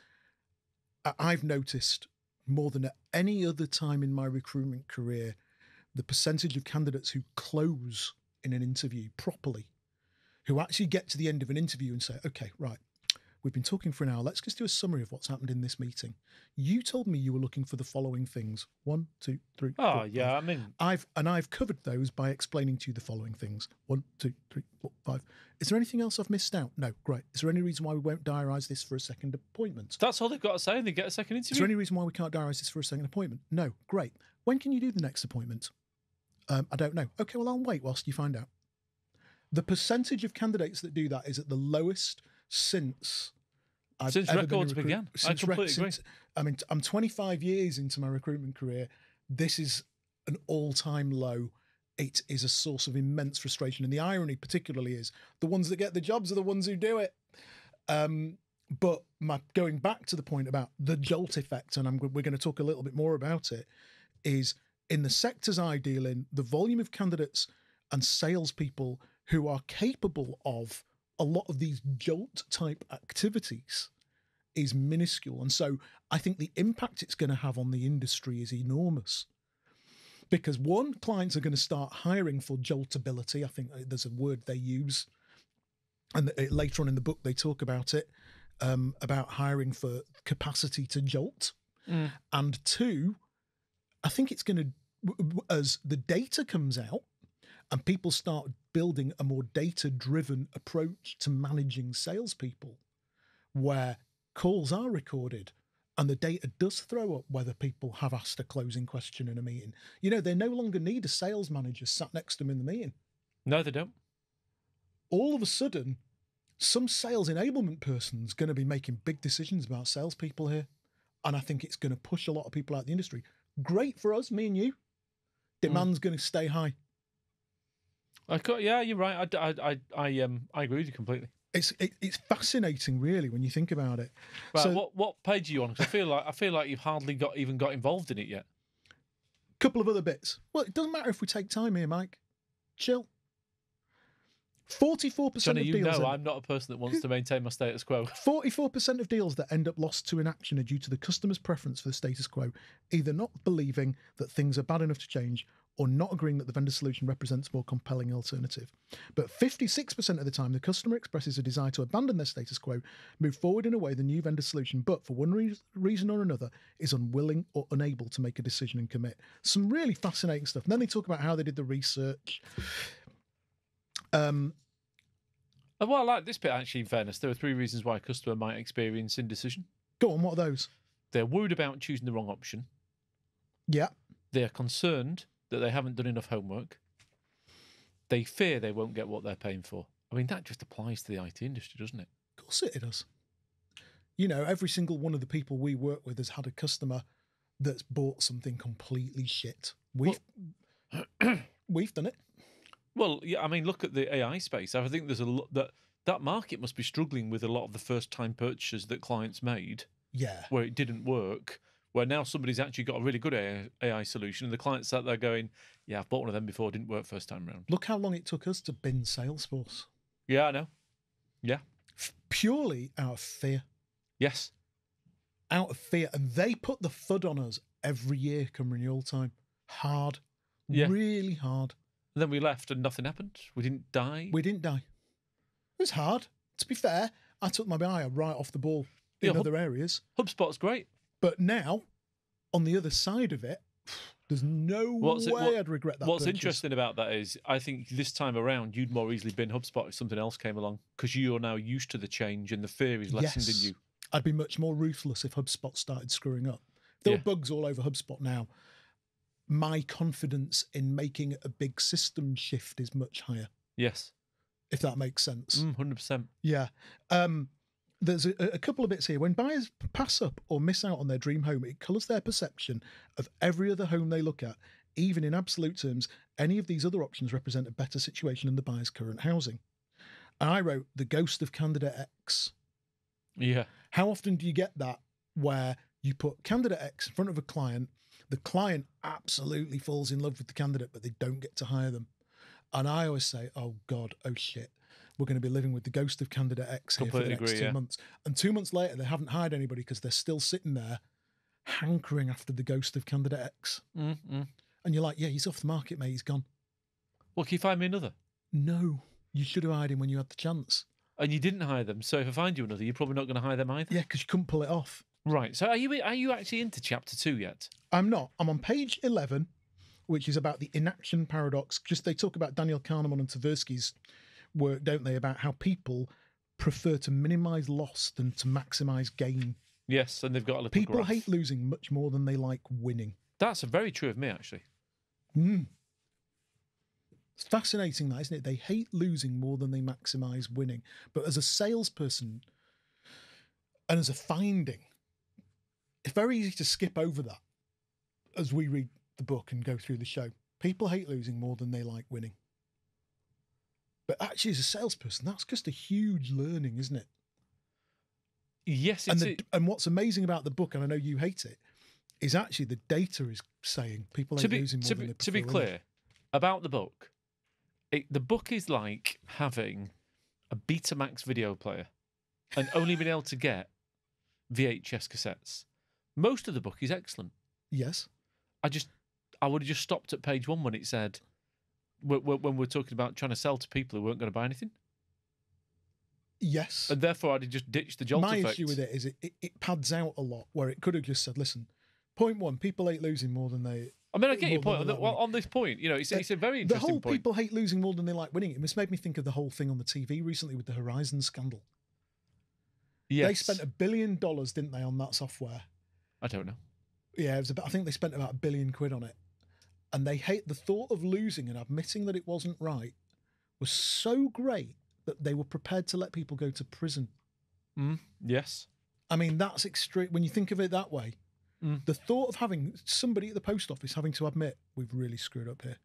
Speaker 1: I've noticed more than at any other time in my recruitment career the percentage of candidates who close in an interview properly who actually get to the end of an interview and say, okay, right, we've been talking for an hour. Let's just do a summary of what's happened in this meeting. You told me you were looking for the following things. One, two, three.
Speaker 2: Oh
Speaker 1: four,
Speaker 2: yeah,
Speaker 1: five.
Speaker 2: I mean,
Speaker 1: I've and I've covered those by explaining to you the following things. One, two, three, four, five. Is there anything else I've missed out? No. Great. Is there any reason why we won't diarise this for a second appointment?
Speaker 2: that's all they've got to say. and They get a second interview.
Speaker 1: Is there any reason why we can't diarise this for a second appointment? No. Great. When can you do the next appointment? Um, I don't know. Okay, well, I'll wait whilst you find out. The percentage of candidates that do that is at the lowest since I've
Speaker 2: Since records
Speaker 1: recruit-
Speaker 2: began. I
Speaker 1: Since
Speaker 2: completely agree.
Speaker 1: since- I mean, I'm 25 years into my recruitment career. This is an all-time low. It is a source of immense frustration, and the irony, particularly, is the ones that get the jobs are the ones who do it. Um, but my going back to the point about the jolt effect, and I'm, we're going to talk a little bit more about it, is in the sectors I deal in, the volume of candidates and salespeople who are capable of a lot of these jolt type activities is minuscule. And so I think the impact it's going to have on the industry is enormous. Because one, clients are going to start hiring for joltability. I think uh, there's a word they use. And uh, later on in the book, they talk about it um, about hiring for capacity to jolt.
Speaker 2: Mm.
Speaker 1: And two, I think it's going to, as the data comes out and people start building a more data driven approach to managing salespeople, where calls are recorded and the data does throw up whether people have asked a closing question in a meeting. You know, they no longer need a sales manager sat next to them in the meeting.
Speaker 2: No, they don't.
Speaker 1: All of a sudden, some sales enablement person's going to be making big decisions about salespeople here. And I think it's going to push a lot of people out of the industry. Great for us, me and you. Mm. Demand's going to stay high.
Speaker 2: I got, yeah, you're right. I, I, I, I, um, I agree with you completely.
Speaker 1: It's it, it's fascinating, really, when you think about it.
Speaker 2: Right,
Speaker 1: So-
Speaker 2: what what page are you on? 'Cause I feel like I feel like you've hardly got even got involved in it yet.
Speaker 1: A couple of other bits. Well, it doesn't matter if we take time here, Mike. Chill. Forty-four percent of
Speaker 2: you
Speaker 1: deals.
Speaker 2: know
Speaker 1: end-
Speaker 2: I'm not a person that wants to maintain my status quo.
Speaker 1: 44% of deals that end up lost to inaction are due to the customer's preference for the status quo, either not believing that things are bad enough to change or not agreeing that the vendor solution represents a more compelling alternative. But 56% of the time, the customer expresses a desire to abandon their status quo, move forward in a way the new vendor solution, but for one re- reason or another, is unwilling or unable to make a decision and commit. Some really fascinating stuff. And then they talk about how they did the research. Um,
Speaker 2: Uh, Well, I like this bit actually. In fairness, there are three reasons why a customer might experience indecision.
Speaker 1: go on, what are those?
Speaker 2: They're worried about choosing the wrong option.
Speaker 1: Yeah.
Speaker 2: They are concerned that they haven't done enough homework. They fear they won't get what they're paying for. I mean, that just applies to the IT industry, doesn't it?
Speaker 1: Of course it does. You know, every single one of the people we work with has had a customer that's bought something completely shit. We've we've done it.
Speaker 2: Well, yeah, I mean, look at the AI space. I think there's a lot that that market must be struggling with a lot of the first time purchases that clients made
Speaker 1: Yeah.
Speaker 2: where it didn't work. Where now somebody's actually got a really good AI, AI solution, and the client sat there going, "Yeah, I've bought one of them before, didn't work first time round."
Speaker 1: Look how long it took us to bin Salesforce.
Speaker 2: Yeah, I know. Yeah.
Speaker 1: F- purely out of fear.
Speaker 2: Yes.
Speaker 1: Out of fear. And they put the FUD on us every year come renewal time. Hard.
Speaker 2: Yeah.
Speaker 1: Really hard.
Speaker 2: And then we left, and nothing happened. We didn't die.
Speaker 1: We didn't die. It was hard. To be fair, I took my eye right off the ball in
Speaker 2: Yeah, Hub-
Speaker 1: other areas.
Speaker 2: HubSpot's great.
Speaker 1: But now, on the other side of it, there's no
Speaker 2: What's it-
Speaker 1: way
Speaker 2: what-
Speaker 1: I'd regret that.
Speaker 2: What's
Speaker 1: purchase.
Speaker 2: interesting about that is, I think this time around, you'd more easily bin HubSpot if something else came along because you're now used to the change and the fear is lessened
Speaker 1: Yes.
Speaker 2: in you.
Speaker 1: I'd be much more ruthless if HubSpot started screwing up. There
Speaker 2: Yeah.
Speaker 1: are bugs all over HubSpot now. My confidence in making a big system shift is much higher,
Speaker 2: Yes.
Speaker 1: if that makes sense.
Speaker 2: Mm, 100%.
Speaker 1: Yeah. Um, there's a, a couple of bits here. When buyers pass up or miss out on their dream home, it colours their perception of every other home they look at. Even in absolute terms, any of these other options represent a better situation than the buyer's current housing. And I wrote The Ghost of Candidate X.
Speaker 2: Yeah.
Speaker 1: How often do you get that where you put candidate X in front of a client, the client absolutely falls in love with the candidate, but they don't get to hire them? And I always say, oh God, oh shit, we're going to be living with the ghost of candidate X here for the next
Speaker 2: agree,
Speaker 1: two
Speaker 2: yeah.
Speaker 1: months. And two months later, they haven't hired anybody because they're still sitting there hankering after the ghost of candidate X.
Speaker 2: Mm-mm.
Speaker 1: And you're like, yeah, he's off the market, mate. He's gone.
Speaker 2: Well, can you find me another?
Speaker 1: No. You should have hired him when you had the chance.
Speaker 2: And you didn't hire them. So if I find you another, you're probably not going to hire them either.
Speaker 1: Yeah, because you couldn't pull it off.
Speaker 2: Right. So are you are you actually into chapter two yet?
Speaker 1: I'm not. I'm on page 11, which is about the inaction paradox. Just they talk about Daniel Kahneman and Tversky's work, don't they, about how people prefer to minimize loss than to maximize gain.
Speaker 2: Yes, and they've got a little.
Speaker 1: People
Speaker 2: graph.
Speaker 1: hate losing much more than they like winning.
Speaker 2: That's very true of me, actually.
Speaker 1: Mm. It's fascinating, that isn't it? They hate losing more than they maximize winning. But as a salesperson and as a finding, it's very easy to skip over that as we read the book and go through the show. People hate losing more than they like winning. But actually, as a salesperson, that's just a huge learning, isn't it?
Speaker 2: Yes,
Speaker 1: And, the, and what's amazing about the book, and I know you hate it, is actually the data is saying people
Speaker 2: be
Speaker 1: losing more
Speaker 2: to
Speaker 1: than
Speaker 2: be, to be clear about the book. It, the book is like having a Betamax video player and only being able to get VHS cassettes. Most of the book is excellent.
Speaker 1: Yes.
Speaker 2: I just I would have just stopped at page one when it said when, when we're talking about trying to sell to people who weren't going to buy anything,
Speaker 1: Yes.
Speaker 2: and therefore I'd just ditched the jolt
Speaker 1: My
Speaker 2: effect.
Speaker 1: issue with it is it, it, it pads out a lot where it could have just said, listen, point one, people hate losing more than they.
Speaker 2: I mean, I get your point on, the, well, on this point. You know, it's,
Speaker 1: Uh,
Speaker 2: it's a very.
Speaker 1: The whole
Speaker 2: point.
Speaker 1: people hate losing more than they like winning. It just made me think of the whole thing on the TV recently with the Horizon scandal.
Speaker 2: yes,
Speaker 1: They spent a billion dollars, didn't they, on that software?
Speaker 2: I don't know.
Speaker 1: Yeah, it was about, I think they spent about a billion quid on it. And they hate the thought of losing and admitting that it wasn't right was so great that they were prepared to let people go to prison.
Speaker 2: Mm, yes.
Speaker 1: I mean, that's extreme. When you think of it that way,
Speaker 2: Mm.
Speaker 1: the thought of having somebody at the post office having to admit we've really screwed up here.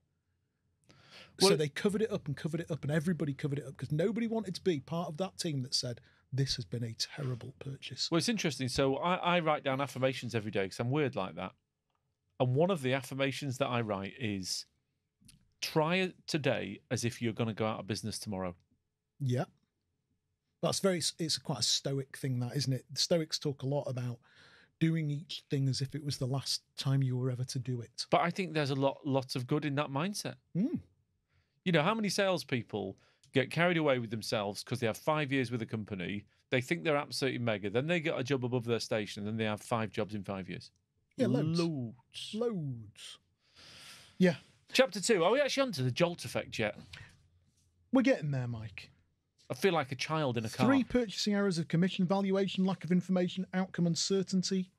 Speaker 1: so they covered it up and covered it up, and everybody covered it up because nobody wanted to be part of that team that said this has been a terrible purchase.
Speaker 2: Well, it's interesting. So I, I write down affirmations every day because I'm weird like that. And one of the affirmations that I write is try it today as if you're going to go out of business tomorrow.
Speaker 1: Yeah, that's very. It's quite a stoic thing, that isn't it? The Stoics talk a lot about doing each thing as if it was the last time you were ever to do it.
Speaker 2: But I think there's a lot, lots of good in that mindset.
Speaker 1: Mm.
Speaker 2: You know, how many salespeople get carried away with themselves because they have five years with a company, they think they're absolutely mega, then they get a job above their station, and then they have five jobs in five years.
Speaker 1: Yeah, loads.
Speaker 2: Loads.
Speaker 1: Loads. Yeah,
Speaker 2: Chapter two. Are we actually onto the jolt effect yet?
Speaker 1: we're getting there, Mike.
Speaker 2: I feel like a child in a car.
Speaker 1: Three purchasing errors of commission valuation, lack of information, outcome uncertainty.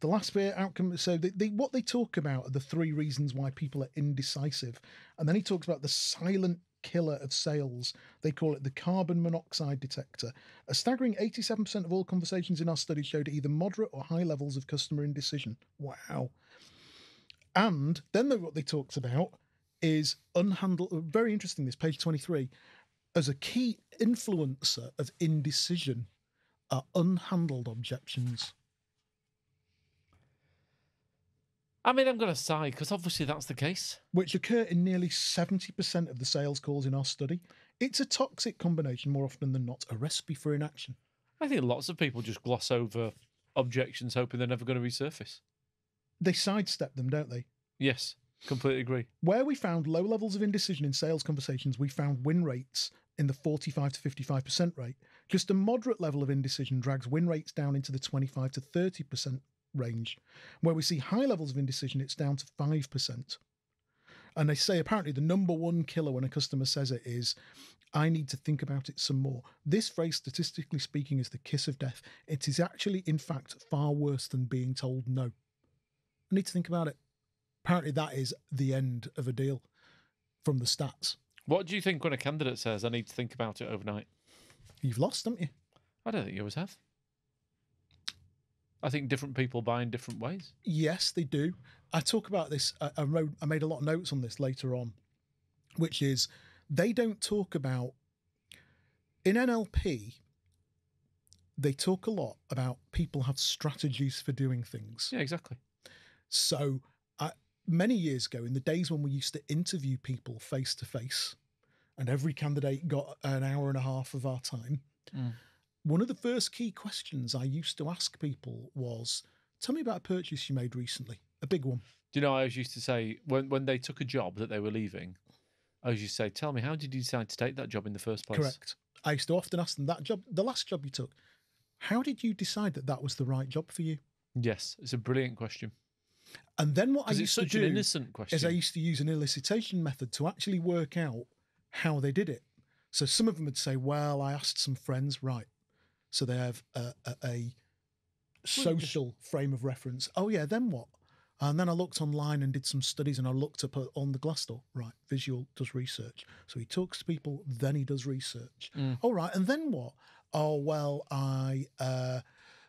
Speaker 1: The last bit, outcome. So they, they, what they talk about are the three reasons why people are indecisive, and then he talks about the silent killer of sales. They call it the carbon monoxide detector. A staggering 87% of all conversations in our study showed either moderate or high levels of customer indecision. Wow. And then the, what they talked about is unhandled. Very interesting. This page 23 as a key influencer of indecision are unhandled objections.
Speaker 2: I mean, I'm going to sigh because obviously that's the case.
Speaker 1: which occur in nearly 70% of the sales calls in our study. It's a toxic combination more often than not, a recipe for inaction.
Speaker 2: I think lots of people just gloss over objections, hoping they're never going to resurface.
Speaker 1: They sidestep them, don't they?
Speaker 2: Yes, completely agree.
Speaker 1: Where we found low levels of indecision in sales conversations, we found win rates in the 45 to 55% rate. Just a moderate level of indecision drags win rates down into the 25 to 30% range. Where we see high levels of indecision, it's down to 5%. And they say apparently the number one killer when a customer says it is, I need to think about it some more. This phrase, statistically speaking, is the kiss of death. It is actually, in fact, far worse than being told no. I need to think about it. Apparently, that is the end of a deal from the stats.
Speaker 2: What do you think when a candidate says, I need to think about it overnight?
Speaker 1: You've lost, haven't you?
Speaker 2: I don't think you always have. I think different people buy in different ways.
Speaker 1: Yes, they do. I talk about this. I, I wrote. I made a lot of notes on this later on, which is they don't talk about in NLP. They talk a lot about people have strategies for doing things.
Speaker 2: Yeah, exactly.
Speaker 1: So, I, many years ago, in the days when we used to interview people face to face, and every candidate got an hour and a half of our time,
Speaker 2: Mm.
Speaker 1: One of the first key questions I used to ask people was, Tell me about a purchase you made recently, a big one.
Speaker 2: Do you know, I always used to say when, when they took a job that they were leaving, I used to say, tell me, how did you decide to take that job in the first place?
Speaker 1: Correct. I used to often ask them that job, the last job you took, how did you decide that that was the right job for you?
Speaker 2: Yes, it's a brilliant question.
Speaker 1: And then what I used to
Speaker 2: an
Speaker 1: do
Speaker 2: innocent question.
Speaker 1: is I used to use an elicitation method to actually work out how they did it. So some of them would say, "Well, I asked some friends, right?" So they have a, a, a social frame of reference. Oh yeah, then what? And then I looked online and did some studies, and I looked up on the Glassdoor. Right, Visual does research, so he talks to people, then he does research.
Speaker 2: Mm.
Speaker 1: All right, and then what? Oh well, I uh,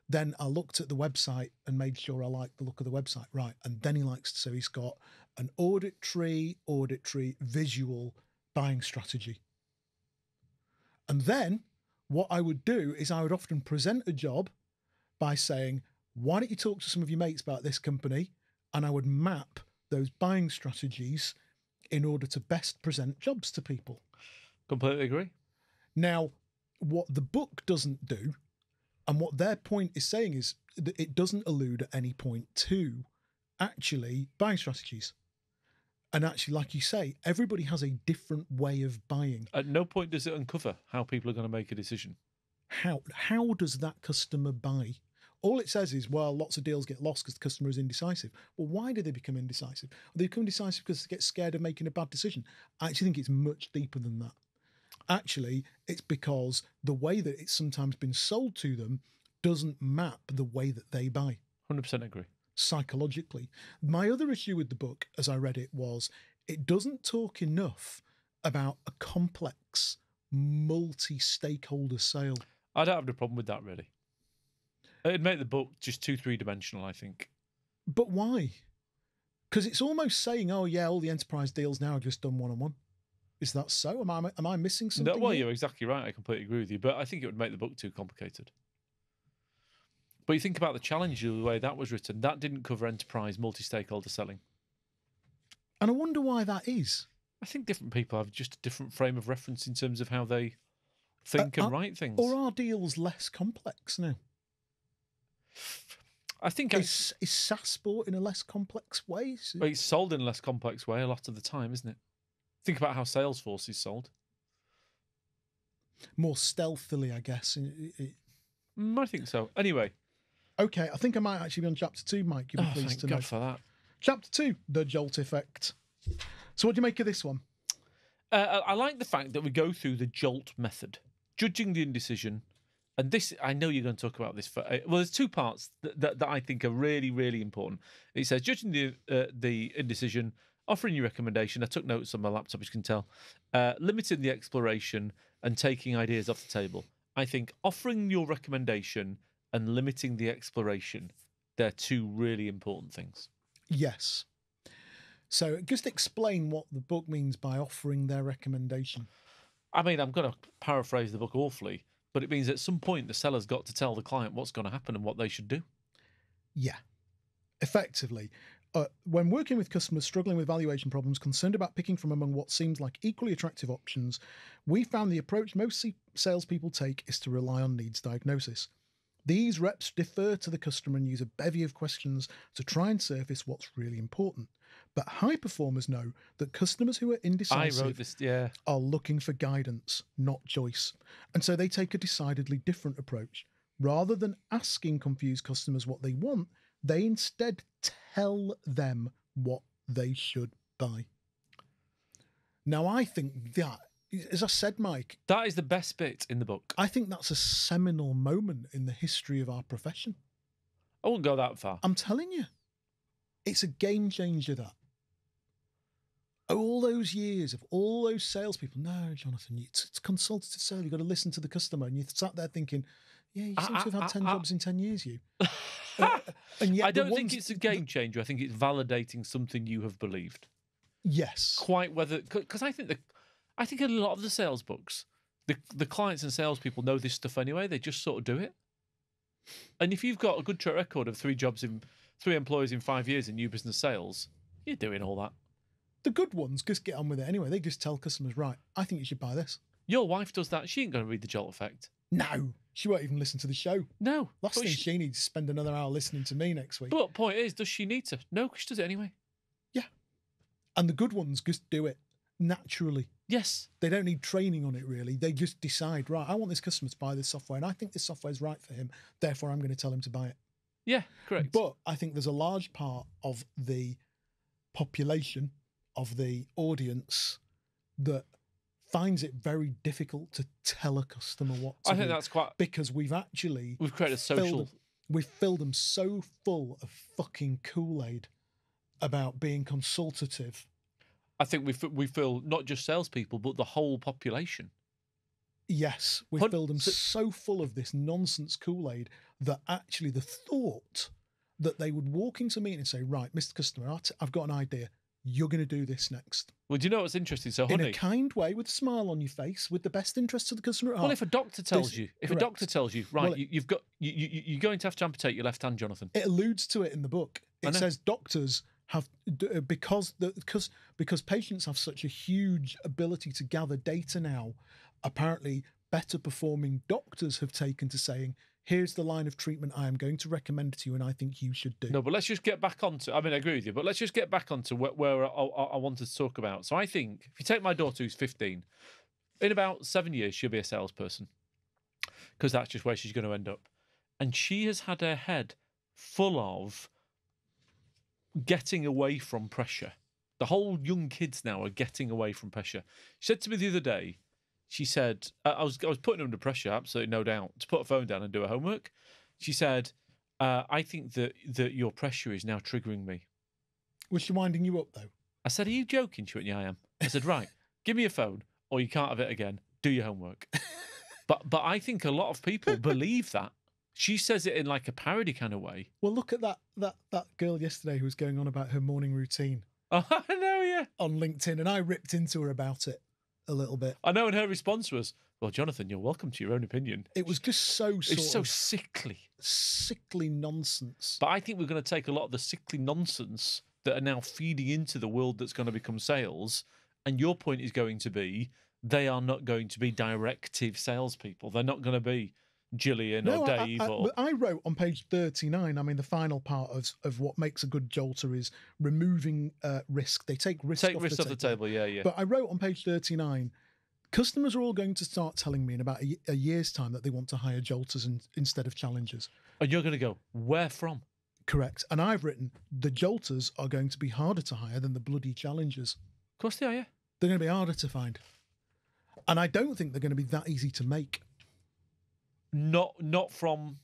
Speaker 1: then I looked at the website and made sure I liked the look of the website. Right, and then he likes so he's got an auditory, auditory, visual buying strategy. And then what I would do is I would often present a job by saying, why don't you talk to some of your mates about this company? And I would map those buying strategies in order to best present jobs to people.
Speaker 2: Completely agree.
Speaker 1: Now, what the book doesn't do, and what their point is saying is that it doesn't allude at any point to actually buying strategies. And actually, like you say, everybody has a different way of buying.
Speaker 2: At no point does it uncover how people are going to make a decision.
Speaker 1: How how does that customer buy? All it says is, well, lots of deals get lost because the customer is indecisive. Well, why do they become indecisive? They become indecisive because they get scared of making a bad decision. I actually think it's much deeper than that. Actually, it's because the way that it's sometimes been sold to them doesn't map the way that they buy
Speaker 2: 100% agree.
Speaker 1: Psychologically. My other issue with the book, as I read it, was it doesn't talk enough about a complex, multi stakeholder sale.
Speaker 2: I don't have a problem with that, really. It'd make the book just too three dimensional, I think.
Speaker 1: But why? Because it's almost saying, oh, yeah, all the enterprise deals now are just done one on one. Is that so? Am I, am I missing something?
Speaker 2: No, well,
Speaker 1: here?
Speaker 2: you're exactly right. I completely agree with you. But I think it would make the book too complicated. But you think about the challenge of the way that was written, that didn't cover enterprise multi stakeholder selling.
Speaker 1: And I wonder why that is.
Speaker 2: I think different people have just a different frame of reference in terms of how they think
Speaker 1: Uh,
Speaker 2: and
Speaker 1: uh,
Speaker 2: write things.
Speaker 1: Or are deals less complex now?
Speaker 2: I think I-
Speaker 1: Is, is SaaS bought in a less complex way? Is
Speaker 2: Well, it's sold in a less complex way a lot of the time, isn't it? Think about how Salesforce is sold.
Speaker 1: More stealthily, I guess. It- it-
Speaker 2: Mm, I think so. Anyway,
Speaker 1: Okay, I think I might actually be on chapter two, Mike. You'll be
Speaker 2: oh,
Speaker 1: pleased
Speaker 2: thank
Speaker 1: to
Speaker 2: God
Speaker 1: know.
Speaker 2: for that.
Speaker 1: Chapter two, the jolt effect. So, what do you make of this one?
Speaker 2: Uh, I I like the fact that we go through the jolt method, judging the indecision. And this, I know you're going to talk about this. For uh, well, there's two parts that, that, that I think are really, really important. It says judging the uh, the indecision, offering your recommendation. I took notes on my laptop, as you can tell. Uh, limiting the exploration and taking ideas off the table. I think offering your recommendation and limiting the exploration, they're two really important things.
Speaker 1: Yes. So, just explain what the book means by offering their recommendation.
Speaker 2: I mean, I'm going to paraphrase the book awfully, but it means at some point the seller's got to tell the client what's going to happen and what they should do.
Speaker 1: Yeah. Effectively, uh, when working with customers struggling with valuation problems, concerned about picking from among what seems like equally attractive options, we found the approach most salespeople take is to rely on needs diagnosis. These reps defer to the customer and use a bevy of questions to try and surface what's really important. But high performers know that customers who are
Speaker 2: I
Speaker 1: indecisive
Speaker 2: this, yeah.
Speaker 1: are looking for guidance, not choice. And so they take a decidedly different approach. Rather than asking confused customers what they want, they instead tell them what they should buy. Now, I think that, as I said, Mike,
Speaker 2: That is the best bit in the book.
Speaker 1: I think that's a seminal moment in the history of our profession.
Speaker 2: I won't go that far.
Speaker 1: I'm telling you, it's a game changer. That all those years of all those salespeople. No, Jonathan, it's, it's consultative sale. You've got to listen to the customer, and you sat there thinking, "Yeah, you
Speaker 2: I-
Speaker 1: seem to have
Speaker 2: I-
Speaker 1: had ah, ten
Speaker 2: I-
Speaker 1: jobs in ten years." You, Uh, and yet
Speaker 2: I don't think it's a game changer. I think it's validating something you have believed.
Speaker 1: Yes,
Speaker 2: Quite whether, because I think the, I think a lot of the sales books, the the clients and salespeople know this stuff anyway. They just sort of do it. And if you've got a good track record of three jobs in three employees in five years in new business sales, you're doing all that.
Speaker 1: the good ones just get on with it anyway. They just tell customers, "Right, I think you should buy this."
Speaker 2: Your wife does that. She ain't going to read the Jolt Effect.
Speaker 1: No, she won't even listen to the show.
Speaker 2: No.
Speaker 1: Last thing
Speaker 2: she-
Speaker 1: she needs to spend another hour listening to me next week.
Speaker 2: But point is, does she need to? No, 'cause she does it anyway. Yeah.
Speaker 1: And the good ones just do it. Naturally.
Speaker 2: Yes.
Speaker 1: They don't need training on it really. They just decide, right, I want this customer to buy this software and I think this software is right for him. Therefore, I'm going to tell him to buy it.
Speaker 2: Yeah, correct.
Speaker 1: But I think there's a large part of the population, of the audience, that finds it very difficult to tell a customer what to
Speaker 2: I think that's quite.
Speaker 1: because we've actually
Speaker 2: We've created
Speaker 1: filled
Speaker 2: social.
Speaker 1: we've filled them so full of fucking Kool-Aid about being consultative.
Speaker 2: I think we f- we feel not just salespeople, but the whole population.
Speaker 1: Yes, we've
Speaker 2: Hun-
Speaker 1: filled them
Speaker 2: so-
Speaker 1: so full of this nonsense Kool-Aid that actually the thought that they would walk into a meeting and say, "Right, Mr. Customer, t- I've got an idea. You're going to do this next."
Speaker 2: Well, do you know what's interesting? So,
Speaker 1: in a kind way, with a smile on your face, with the best interests of the customer at
Speaker 2: well, if a doctor tells
Speaker 1: This-
Speaker 2: you, if a doctor tells you, right,
Speaker 1: Well,
Speaker 2: you, you've got you, you, you're going to have to amputate your left hand, Jonathan.
Speaker 1: it alludes to it in the book. It says doctors have uh, because the because because patients have such a huge ability to gather data now. Apparently, better performing doctors have taken to saying, "Here's the line of treatment I am going to recommend to you, and I think you should do."
Speaker 2: No, but let's just get back onto. I mean, I agree with you, but let's just get back onto where, where I, I, I wanted to talk about. So, I think if you take my daughter who's 15, in about seven years she'll be a salesperson because that's just where she's going to end up, and she has had her head full of getting away from pressure. The whole young kids now are getting away from pressure. She said to me the other day, she said, I was I was putting her under pressure, absolutely no doubt, to put her phone down and do her homework. She said, uh, I think that that your pressure is now triggering me.
Speaker 1: Was she winding you up though?
Speaker 2: I said, Are you joking? She went, Yeah, I am. I said, Right, give me your phone, or you can't have it again. Do your homework. but but I think a lot of people believe that. She says it in like a parody kind of way.
Speaker 1: Well, look at that that that girl yesterday who was going on about her morning routine
Speaker 2: Oh, I know, yeah.
Speaker 1: on LinkedIn, and I ripped into her about it a little bit.
Speaker 2: I know, and her response was, Well, Jonathan, you're welcome to your own opinion.
Speaker 1: It was just so sort
Speaker 2: It's so sickly.
Speaker 1: sickly nonsense.
Speaker 2: But I think we're going to take a lot of the sickly nonsense that are now feeding into the world that's going to become sales. And your point is going to be they are not going to be directive salespeople. They're not going to be Gillian or
Speaker 1: I- I-
Speaker 2: Dave
Speaker 1: I,
Speaker 2: or.
Speaker 1: I wrote on page 39, I mean, the final part of, of what makes a good jolter is removing uh, risk. They take risk
Speaker 2: Take
Speaker 1: off,
Speaker 2: risk
Speaker 1: the,
Speaker 2: off the table, yeah, yeah.
Speaker 1: But I wrote on page 39, customers are all going to start telling me in about a year's time that they want to hire jolters in, instead of challengers.
Speaker 2: and you're going to go, where from?
Speaker 1: Correct. And I've written the jolters are going to be harder to hire than the bloody challengers.
Speaker 2: Of course they are, yeah.
Speaker 1: They're going to be harder to find. And I don't think they're going to be that easy to make.
Speaker 2: Not not from.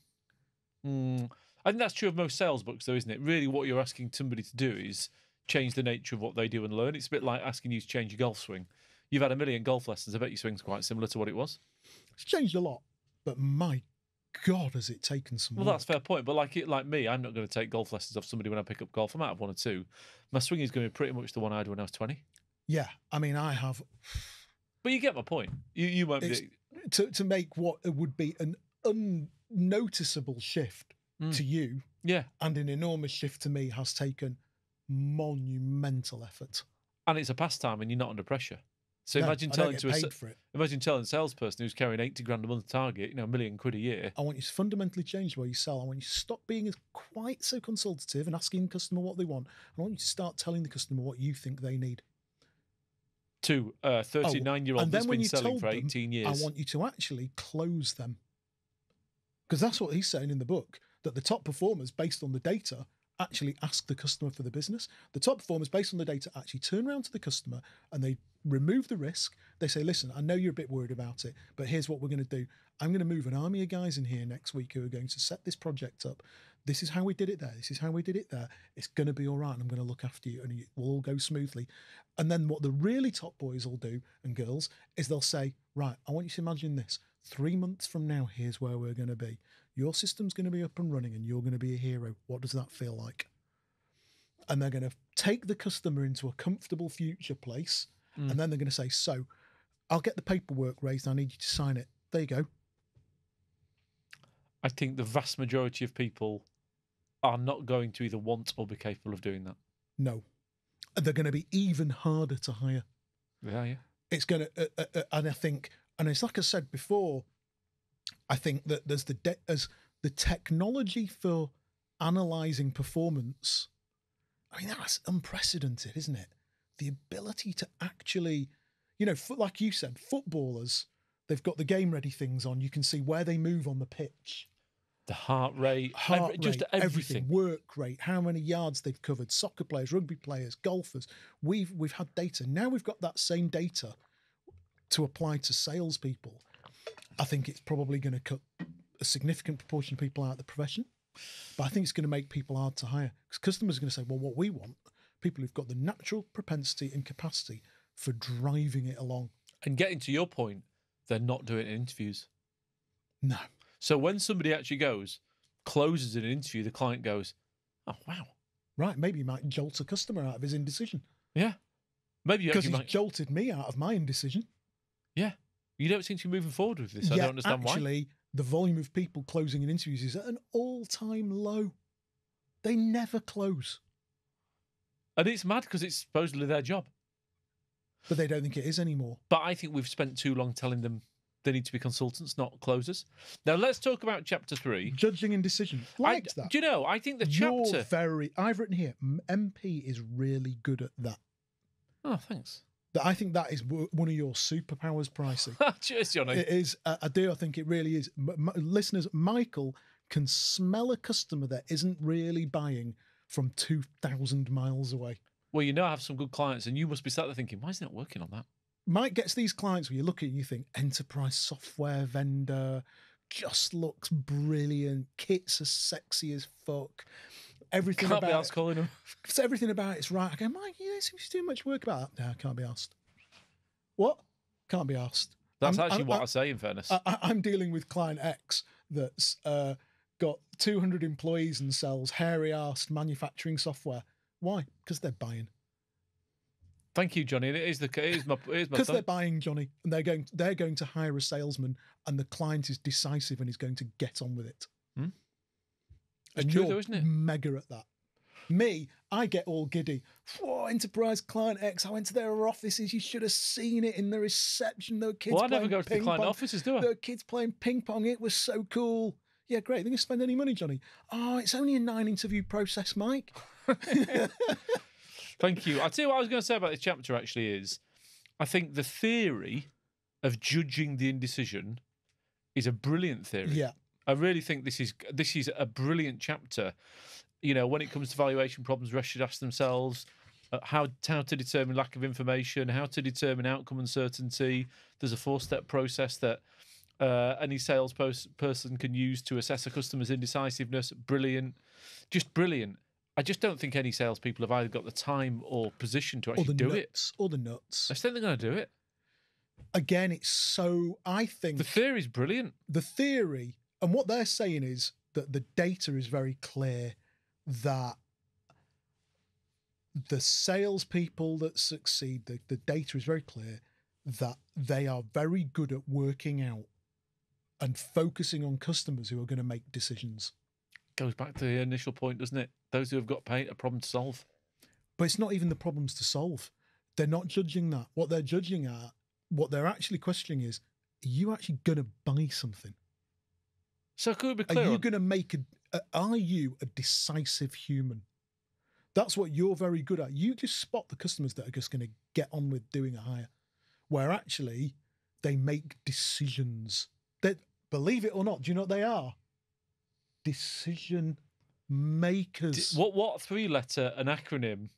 Speaker 2: Mm, I think that's true of most sales books, though, isn't it? Really, what you're asking somebody to do is change the nature of what they do and learn. It's a bit like asking you to change your golf swing. You've had a million golf lessons. I bet your swing's quite similar to what it was.
Speaker 1: It's changed a lot, but my God, has it taken some
Speaker 2: Well,
Speaker 1: work.
Speaker 2: that's a fair point. But like it, like me, I'm not going to take golf lessons off somebody when I pick up golf. I might have one or two. My swing is going to be pretty much the one I had when I was 20.
Speaker 1: Yeah, I mean, I have
Speaker 2: But you get my point. You you won't
Speaker 1: It's-
Speaker 2: be.
Speaker 1: To to make what would be an unnoticeable shift
Speaker 2: Mm.
Speaker 1: to you
Speaker 2: Yeah,
Speaker 1: and an enormous shift to me has taken monumental effort.
Speaker 2: and it's a pastime, and you're not under pressure. So
Speaker 1: No,
Speaker 2: imagine telling to a imagine telling a salesperson who's carrying 80 grand a month target, you know, a million quid a year.
Speaker 1: I want you to fundamentally change the way you sell. I want you to stop being as quite so consultative and asking the customer what they want. I want you to start telling the customer what you think they need.
Speaker 2: To a 39 year old that's been selling for
Speaker 1: them,
Speaker 2: 18 years.
Speaker 1: I want you to actually close them. Because that's what he's saying in the book that the top performers, based on the data, actually ask the customer for the business. The top performers, based on the data, actually turn around to the customer and they remove the risk. They say, listen, I know you're a bit worried about it, but here's what we're going to do. I'm going to move an army of guys in here next week who are going to set this project up. This is how we did it there. This is how we did it there. It's going to be all right. And I'm going to look after you and it will all go smoothly. And then what the really top boys will do and girls is they'll say, right, I want you to imagine this. Three months from now, here's where we're going to be. Your system's going to be up and running and you're going to be a hero. What does that feel like? And they're going to take the customer into a comfortable future place.
Speaker 2: Mm.
Speaker 1: And then they're going to say, so I'll get the paperwork raised. I need you to sign it. There you go.
Speaker 2: I think the vast majority of people are not going to either want or be capable of doing that.
Speaker 1: No. They're going to be even harder to hire.
Speaker 2: Yeah, yeah.
Speaker 1: it's going to uh, uh, uh, and i think and it's like i said before i think that there's the de- as the technology for analyzing performance i mean that's unprecedented isn't it the ability to actually, you know, like you said, footballers, they've got the game ready things on. You can see where they move on the pitch,
Speaker 2: The heart rate,
Speaker 1: heart
Speaker 2: every- just
Speaker 1: rate,
Speaker 2: everything.
Speaker 1: work rate, how many yards they've covered, soccer players, rugby players, golfers. We've we've had data. Now we've got that same data to apply to salespeople. I think it's probably going to cut a significant proportion of people out of the profession. But I think it's going to make people hard to hire because customers are going to say, well, what we want, people who've got the natural propensity and capacity for driving it along.
Speaker 2: And getting to your point, they're not doing interviews.
Speaker 1: No.
Speaker 2: So when somebody actually goes, closes an interview, the client goes, "Oh wow,
Speaker 1: Right. Maybe you might jolt a customer out of his indecision
Speaker 2: yeah." Maybe you
Speaker 1: because
Speaker 2: actually
Speaker 1: he's
Speaker 2: might,
Speaker 1: jolted me out of my indecision.
Speaker 2: yeah. You don't seem to be moving forward with this. I don't understand why.
Speaker 1: actually, the volume of people closing in interviews is at an all-time low. They never close,
Speaker 2: And it's mad because it's supposedly their job.
Speaker 1: but they don't think it is anymore.
Speaker 2: But I think we've spent too long telling them they need to be consultants, not closers. Now let's talk about chapter three.
Speaker 1: Judging and
Speaker 2: decision.
Speaker 1: liked that.
Speaker 2: do you know? I think the
Speaker 1: You're
Speaker 2: chapter.
Speaker 1: very. I've written here. MP is really good at that.
Speaker 2: Oh, thanks.
Speaker 1: I think that is one of your superpowers, Pricey.
Speaker 2: Cheers, Johnny.
Speaker 1: It is. Uh, I do. I think it really is. M- listeners, Michael can smell a customer that isn't really buying from two thousand miles away.
Speaker 2: well, you know, I have some good clients, and you must be sat there thinking, why isn't it working on that?
Speaker 1: Mike gets these clients where you look at it and you think enterprise software vendor just looks brilliant. Kits are sexy as fuck. Everything
Speaker 2: Can't be
Speaker 1: about
Speaker 2: asked calling
Speaker 1: so everything about it's right. I go, Mike, you don't seem to do much work about that. No, can't be asked. What? Can't be asked.
Speaker 2: That's
Speaker 1: I'm-
Speaker 2: actually
Speaker 1: I'm-
Speaker 2: what
Speaker 1: I'm-
Speaker 2: I say. In fairness,
Speaker 1: I, I- I'm dealing with client X that's uh, got 200 employees and sells hairy arsed manufacturing software. Why? Because they're buying.
Speaker 2: Thank you, Johnny. And it is the it is my it is my
Speaker 1: Because they're buying, Johnny, and they're going they're going to hire a salesman, and the client is decisive and is going to get on with it.
Speaker 2: Hmm. It's
Speaker 1: And
Speaker 2: true
Speaker 1: you're
Speaker 2: though, isn't it?
Speaker 1: mega at that. Me, I get all giddy. Whoa, enterprise client X. I went to their offices. You should have seen it in the reception. There were kids
Speaker 2: Well, I never go to the client
Speaker 1: pong.
Speaker 2: offices, do I?
Speaker 1: There were kids playing ping pong. It was so cool. Yeah, great. They didn't spend any money, Johnny. Oh, it's only a nine interview process, Mike.
Speaker 2: Thank you. I'll tell you what I was going to say about this chapter actually is I think the theory of judging the indecision is a brilliant theory.
Speaker 1: Yeah.
Speaker 2: I really think this is this is a brilliant chapter. You know, when it comes to valuation problems, rests should ask themselves uh, how how to determine lack of information, how to determine outcome uncertainty. There's a four-step process that uh, any sales person can use to assess a customer's indecisiveness. Brilliant, just brilliant. I just don't think any salespeople have either got the time or position to actually do it.
Speaker 1: nuts. Or the nuts.
Speaker 2: I think they're going to do it.
Speaker 1: Again, it's so. I think
Speaker 2: The theory is brilliant.
Speaker 1: the theory and what they're saying is that the data is very clear that the salespeople that succeed, the, the data is very clear that they are very good at working out and focusing on customers who are going to make decisions.
Speaker 2: Goes back to the initial point, doesn't it? Those who have got pain, a problem to solve.
Speaker 1: But it's not even the problems to solve. They're not judging that. What they're judging at, what they're actually questioning is, are you actually going to buy something?
Speaker 2: So could we be
Speaker 1: Are you
Speaker 2: on-
Speaker 1: going to make a, a? Are you a decisive human? That's what you're very good at. You just spot the customers that are just going to get on with doing a hire, where actually they make decisions. That believe it or not, do you know what they are? Decision
Speaker 2: D-
Speaker 1: makers.
Speaker 2: What what three letter an acronym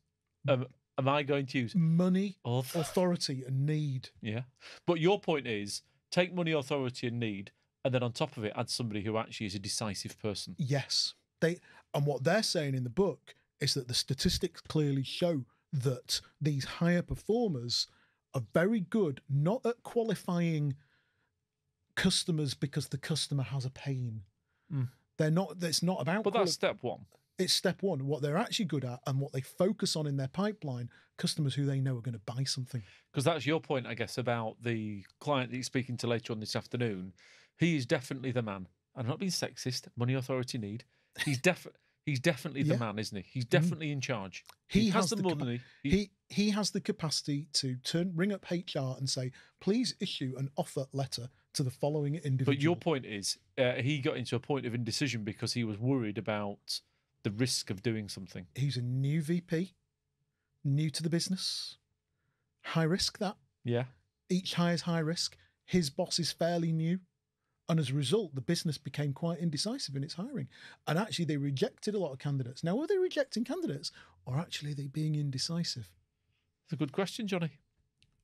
Speaker 2: um, am I going to use?
Speaker 1: Money,
Speaker 2: Auth-
Speaker 1: authority, and need.
Speaker 2: yeah. But your point is take money, authority, and need, and then on top of it, add somebody who actually is a decisive person.
Speaker 1: Yes, they. And what they're saying in the book is that the statistics clearly show that these higher performers are very good, not at qualifying customers because the customer has a pain.
Speaker 2: Mm.
Speaker 1: They're not. It's not about.
Speaker 2: But that's step one.
Speaker 1: it's step one. What they're actually good at and what they focus on in their pipeline, customers who they know are going to buy something.
Speaker 2: Because that's your point, I guess, about the client that you're speaking to later on this afternoon. He is definitely the man. I'm not being sexist. Money, authority, need. He's definitely. He's definitely the
Speaker 1: Yeah.
Speaker 2: man, isn't he? He's mm-hmm. definitely in charge.
Speaker 1: He
Speaker 2: He, has,
Speaker 1: has
Speaker 2: the,
Speaker 1: the
Speaker 2: money. He-
Speaker 1: He he has the capacity to turn ring up HR and say, please issue an offer letter to the following individual.
Speaker 2: But your point is, uh, he got into a point of indecision because he was worried about the risk of doing something.
Speaker 1: he's a new VP, new to the business, high risk that.
Speaker 2: Yeah.
Speaker 1: Each hire is high risk. His boss is fairly new. And as a result, the business became quite indecisive in its hiring. And actually, they rejected a lot of candidates. Now, were they rejecting candidates or actually they being indecisive?
Speaker 2: It's a good question, Johnny.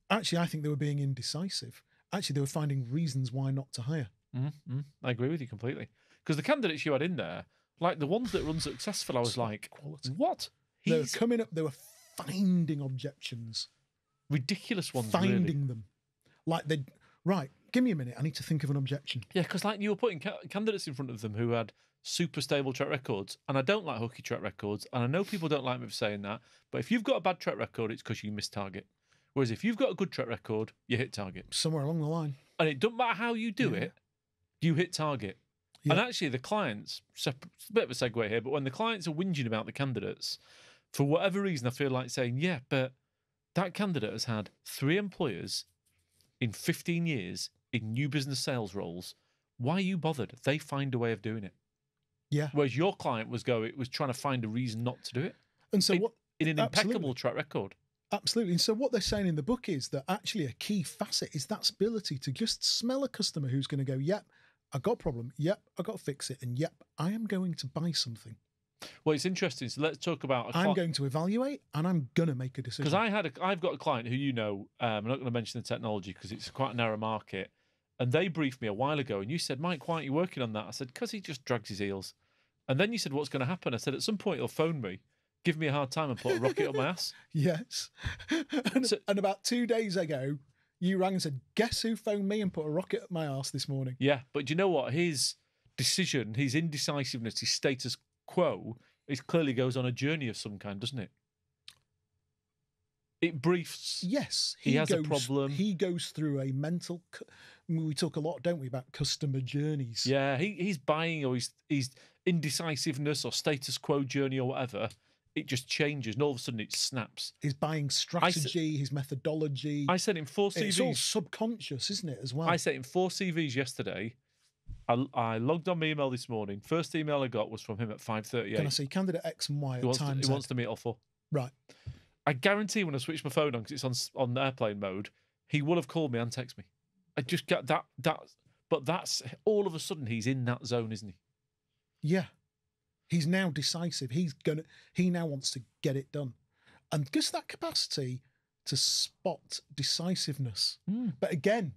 Speaker 1: Actually, I think they were being indecisive. Actually, they were finding reasons why not to hire.
Speaker 2: Mm-hmm. I agree with you completely. Because the candidates you had in there, like the ones that run successful, I was like,
Speaker 1: Quality.
Speaker 2: what?
Speaker 1: They were coming up, they were finding objections,
Speaker 2: ridiculous ones.
Speaker 1: finding
Speaker 2: really.
Speaker 1: them. Like they right, give me a minute. I need to think of an objection.
Speaker 2: Yeah, because like you were putting ca- candidates in front of them who had super stable track records, and I don't like hooky track records, and I know people don't like me for saying that, but if you've got a bad track record, it's because you miss target. Whereas if you've got a good track record, you hit target,
Speaker 1: Somewhere along the line.
Speaker 2: and it doesn't matter how you do
Speaker 1: Yeah.
Speaker 2: it, you hit target.
Speaker 1: Yeah.
Speaker 2: And actually, the clients, it's a bit of a segue here, but when the clients are whinging about the candidates, for whatever reason, I feel like saying, yeah, but that candidate has had three employers in 15 years in new business sales roles. Why are you bothered? They find a way of doing it.
Speaker 1: Yeah.
Speaker 2: Whereas your client was going, it was trying to find a reason not to do it
Speaker 1: And so
Speaker 2: It-
Speaker 1: what
Speaker 2: in an
Speaker 1: Absolutely.
Speaker 2: impeccable track record.
Speaker 1: Absolutely. And so what they're saying in the book is that actually a key facet is that ability to just smell a customer who's going to go, yep, I got a problem. Yep, I got to fix it. And yep, I am going to buy something.
Speaker 2: Well, it's interesting. So let's talk about
Speaker 1: I'm going to evaluate and I'm going to make a decision.
Speaker 2: because I had a, I've got a client who you know. Um, I'm not going to mention the technology because it's quite a narrow market, and they briefed me a while ago, and you said, "Mike, why aren't you working on that?" I said, "Because he just drags his heels." And then you said, "What's going to happen?" I said, "At some point he'll phone me, give me a hard time, and put a rocket up my ass."
Speaker 1: yes. and,
Speaker 2: So-
Speaker 1: and about two days ago, you rang and said, guess who phoned me and put a rocket up my ass this morning?
Speaker 2: Yeah, but do you know what? His decision, his indecisiveness, his status quo, it clearly goes on a journey of some kind, doesn't it? It briefs.
Speaker 1: Yes,
Speaker 2: He has a problem.
Speaker 1: He goes through a mental. I mean, we talk a lot, don't we, about customer journeys?
Speaker 2: Yeah, he, he's buying or he's, he's indecisiveness or status quo journey or whatever. It just changes, and all of a sudden it snaps.
Speaker 1: His buying strategy, his methodology.
Speaker 2: I sent him four CVs.
Speaker 1: it's all subconscious, isn't it, as well?
Speaker 2: I sent him four CVs yesterday. I, I logged on my email this morning. First email I got was from him at five
Speaker 1: Can I
Speaker 2: thirty-eight.
Speaker 1: see candidate X and Y
Speaker 2: He
Speaker 1: at
Speaker 2: wants, to, he wants to meet all four.
Speaker 1: right.
Speaker 2: I guarantee when I switch my phone on because it's on on airplane mode, he will have called me and text me. I just got that that, but that's all of a sudden he's in that zone, isn't he?
Speaker 1: Yeah. He's now decisive. He's gonna. He now wants to get it done, and just that capacity to spot decisiveness. But again,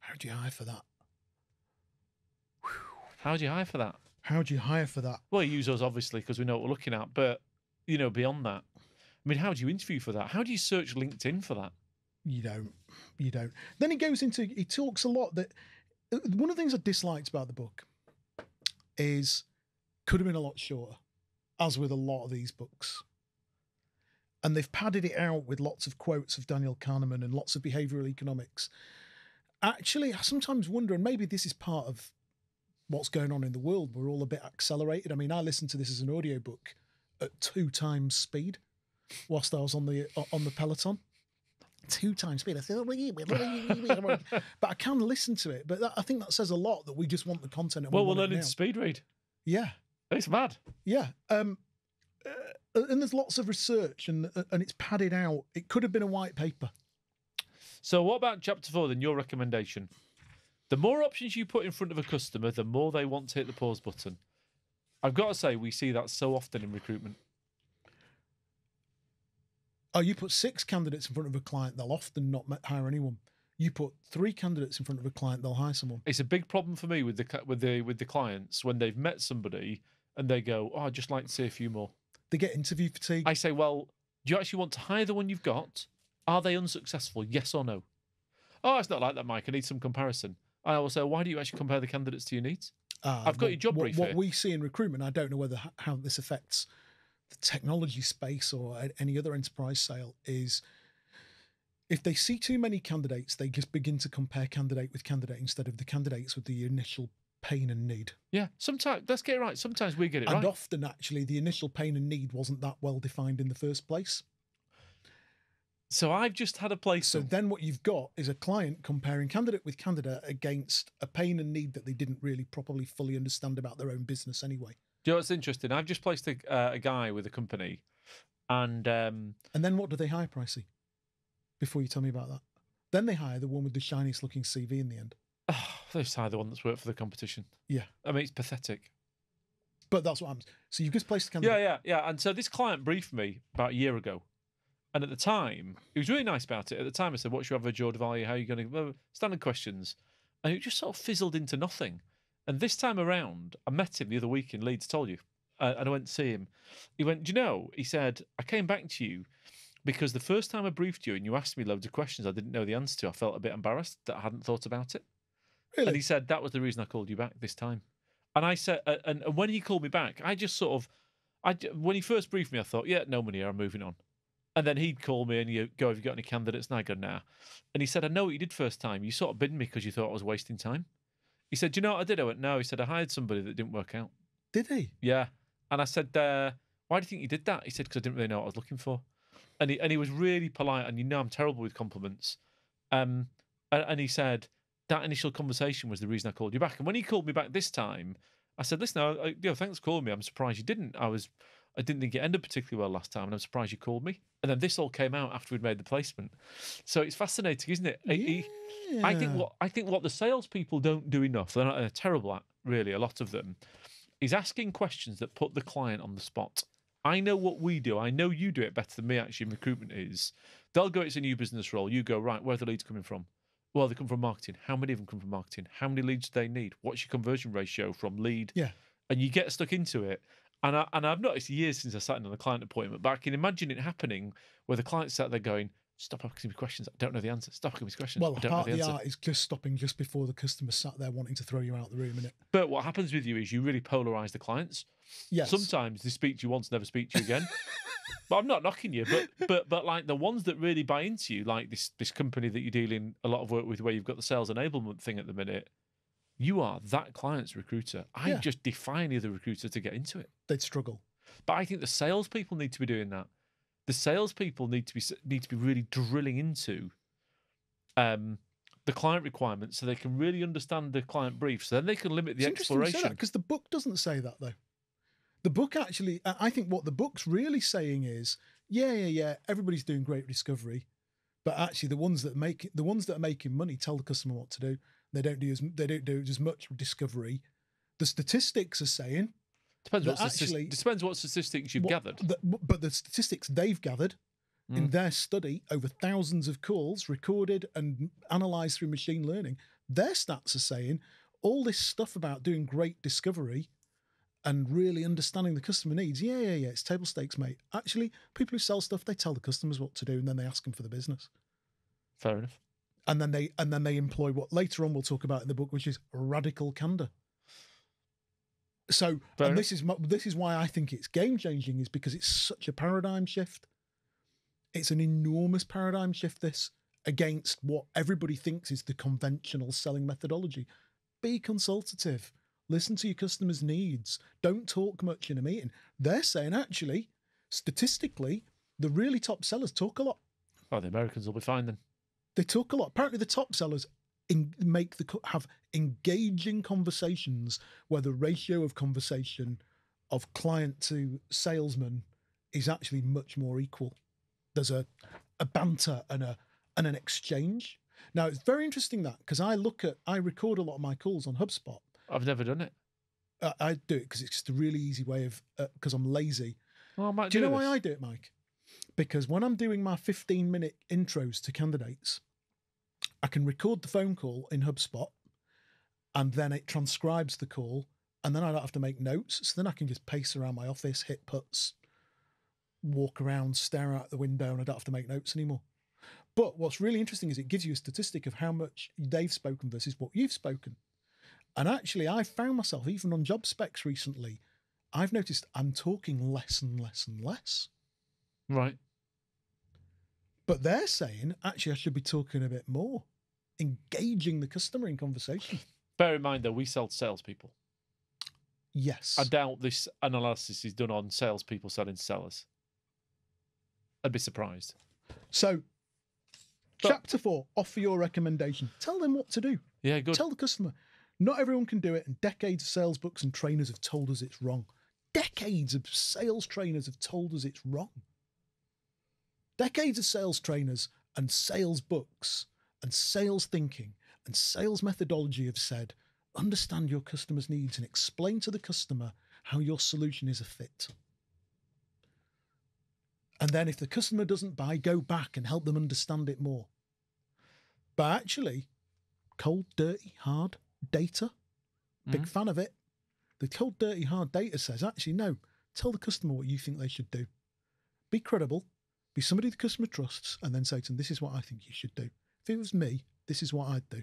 Speaker 1: how do you hire for that?
Speaker 2: How do you hire for that?
Speaker 1: How do you hire for that?
Speaker 2: Well, you use us obviously because we know what we're looking at, but you know beyond that, I mean, how do you interview for that? How do you search LinkedIn for that?
Speaker 1: You don't. You don't. Then he goes into. He talks a lot that. uh, One of the things I disliked about the book is could have been a lot shorter, as with a lot of these books. And they've padded it out with lots of quotes of Daniel Kahneman and lots of behavioral economics. Actually, I sometimes wonder, and maybe this is part of what's going on in the world. We're all a bit accelerated. I mean, I listened to this as an audiobook at two times speed whilst I was on the on the Peloton. Two times speed. I said, oh, but I can listen to it. But that, I think that says a lot that we just want the content.
Speaker 2: Well,
Speaker 1: we
Speaker 2: we're
Speaker 1: it
Speaker 2: learning to speed read.
Speaker 1: Yeah,
Speaker 2: It's mad.
Speaker 1: yeah. Um, uh, and there's lots of research, and uh, and it's padded out. It could have been a white paper.
Speaker 2: So, what about chapter four? Then your recommendation. The more options you put in front of a customer, the more they want to hit the pause button. I've got to say, we see that so often in recruitment.
Speaker 1: Oh, you put six candidates in front of a client, they'll often not hire anyone. You put three candidates in front of a client, they'll hire someone.
Speaker 2: It's a big problem for me with the with the with the clients when they've met somebody and they go, "Oh, I'd just like to see a few more."
Speaker 1: They get interview fatigue.
Speaker 2: I say, "Well, do you actually want to hire the one you've got? Are they unsuccessful? Yes or no?" Oh, it's not like that, Mike. I need some comparison. I always say, "Why do you actually compare the candidates to your needs?"
Speaker 1: Ah,
Speaker 2: I've got
Speaker 1: what-
Speaker 2: your job
Speaker 1: what,
Speaker 2: brief
Speaker 1: What
Speaker 2: here.
Speaker 1: we see in recruitment, I don't know whether how this affects the technology space or any other enterprise sale, is if they see too many candidates, they just begin to compare candidate with candidate instead of the candidates with the initial pain and need.
Speaker 2: Yeah, sometimes let's get it right. Sometimes we get it
Speaker 1: and
Speaker 2: right.
Speaker 1: And often, actually, the initial pain and need wasn't that well defined in the first place.
Speaker 2: So I've just had a place.
Speaker 1: So then what you've got is a client comparing candidate with candidate against a pain and need that they didn't really properly fully understand about their own business anyway.
Speaker 2: Do you know what's interesting? I've just placed a, uh, a guy with a company, and um,
Speaker 1: And then what do they hire pricey? before you tell me about that. Then they hire the one with the shiniest looking CV in the end.
Speaker 2: They hire the one that's worked for the competition.
Speaker 1: Yeah.
Speaker 2: I mean, it's pathetic.
Speaker 1: But that's what happens. So you've just placed the candidate.
Speaker 2: Yeah, yeah, yeah. And so this client briefed me about a year ago. And at the time, he was really nice about it. At the time, I said, What's your average order value? How are you going to. Standard questions. And it just sort of fizzled into nothing. And this time around, I met him the other week in Leeds, told you. Uh, and I went to see him. He went, Do you know? He said, I came back to you because the first time I briefed you and you asked me loads of questions I didn't know the answer to, I felt a bit embarrassed that I hadn't thought about it.
Speaker 1: Really?
Speaker 2: And he said, That was the reason I called you back this time. And I said, uh, and, and when he called me back, I just sort of, I, when he first briefed me, I thought, yeah, no money here, I'm moving on. And then he'd call me and you go, have you got any candidates? And I go, nah. And he said, I know what you did first time. You sort of binned me because you thought I was wasting time. He said, do you know what I did? I went, no. He said, I hired somebody that didn't work out.
Speaker 1: Did he?
Speaker 2: Yeah. And I said, uh, why do you think you did that? He said, because I didn't really know what I was looking for. And he, and he was really polite. And you know, I'm terrible with compliments. Um, and, and he said, that initial conversation was the reason I called you back. And when he called me back this time, I said, listen, I, I, you know, thanks for calling me. I'm surprised you didn't. I was, I didn't think it ended particularly well last time, and I'm surprised you called me. And then this all came out after we'd made the placement. So it's fascinating, isn't it? He- he- I think what I think what the salespeople don't do enough, they're, not, they're terrible at really. A lot of them is asking questions that put the client on the spot. I know what we do. I know you do it better than me. Actually, in recruitment is they'll go. It's a new business role. You go right. Where are the leads coming from? Well, they come from marketing. How many of them come from marketing? How many leads do they need? What's your conversion ratio from lead?
Speaker 1: Yeah.
Speaker 2: And you get stuck into it. And I, and I've noticed years since I sat in on a client appointment, but I can imagine it happening where the client sat there going, "Stop asking me questions. I don't know the answer. Stop asking me questions.
Speaker 1: Well,
Speaker 2: I don't know the
Speaker 1: of the
Speaker 2: answer."
Speaker 1: art is just stopping just before the customer sat there wanting to throw you out the room, innit?
Speaker 2: But what happens with you is you really polarize the clients.
Speaker 1: Yes.
Speaker 2: Sometimes they speak to you once, never speak to you again. but I'm not knocking you, but but but like the ones that really buy into you, like this this company that you're dealing a lot of work with, where you've got the sales enablement thing at the minute, you are that client's recruiter. I
Speaker 1: Yeah.
Speaker 2: just defy any other recruiter to get into it.
Speaker 1: They'd struggle.
Speaker 2: But I think the salespeople need to be doing that. The salespeople need to be need to be really drilling into um, the client requirements so they can really understand the client brief. So then they can limit the
Speaker 1: it's interesting you say that
Speaker 2: exploration.
Speaker 1: because the book doesn't say that though. The book actually, I think what the book's really saying is, yeah, yeah, yeah, everybody's doing great discovery, but actually the ones that make the ones that are making money tell the customer what to do. They don't do as they don't do as much discovery. The statistics are saying
Speaker 2: Depends what,
Speaker 1: actually-
Speaker 2: depends what statistics you've
Speaker 1: what-
Speaker 2: gathered.
Speaker 1: that- but the statistics they've gathered in
Speaker 2: Mm.
Speaker 1: their study over thousands of calls recorded and analyzed through machine learning, their stats are saying all this stuff about doing great discovery and really understanding the customer needs. Yeah, yeah, yeah. It's table stakes, mate. Actually, people who sell stuff, they tell the customers what to do and then they ask them for the business.
Speaker 2: Fair enough.
Speaker 1: And then they and then they employ what later on we'll talk about in the book, which is radical candor. So,
Speaker 2: Fair
Speaker 1: and
Speaker 2: enough.
Speaker 1: this is this is why I think it's game changing, is because it's such a paradigm shift. It's an enormous paradigm shift. This against what everybody thinks is the conventional selling methodology. Be consultative. Listen to your customers' needs. Don't talk much in a meeting. They're saying actually, statistically, the really top sellers talk a lot
Speaker 2: Oh, the Americans will be fine then.
Speaker 1: they talk a lot. Apparently, the top sellers in, make the have engaging conversations where the ratio of conversation of client to salesman is actually much more equal. There's a a banter and a and an exchange. Now it's very interesting that because I look at I record a lot of my calls on HubSpot.
Speaker 2: I've never done it.
Speaker 1: I, I do it because it's just a really easy way of uh, because I'm lazy.
Speaker 2: Well, I might
Speaker 1: Do you know
Speaker 2: this.
Speaker 1: why I do it, Mike? Because when I'm doing my 15 minute intros to candidates, I can record the phone call in HubSpot and then it transcribes the call. And then I don't have to make notes. So then I can just pace around my office, hit puts, walk around, stare out the window, and I don't have to make notes anymore. But what's really interesting is it gives you a statistic of how much they've spoken versus what you've spoken. And actually, I found myself, even on job specs recently, I've noticed I'm talking less and less and less.
Speaker 2: Right.
Speaker 1: But they're saying, actually, I should be talking a bit more, engaging the customer in conversation.
Speaker 2: Bear in mind though, we sell to salespeople.
Speaker 1: Yes.
Speaker 2: I doubt this analysis is done on salespeople selling to sellers. I'd be surprised.
Speaker 1: So,
Speaker 2: But-
Speaker 1: chapter four, offer your recommendation. Tell them what to do.
Speaker 2: Yeah, good.
Speaker 1: Tell the customer. Not everyone can do it, and decades of sales books and trainers have told us it's wrong. Decades of sales trainers have told us it's wrong. Decades of sales trainers and sales books and sales thinking and sales methodology have said understand your customer's needs and explain to the customer how your solution is a fit. And then if the customer doesn't buy, go back and help them understand it more. But actually, cold, dirty, hard data, big
Speaker 2: Mhm.
Speaker 1: fan of it. The cold, dirty, hard data says actually, no, tell the customer what you think they should do. Be credible, be somebody the customer trusts, and then say to them, this is what I think you should do. If it was me, this is what I'd do.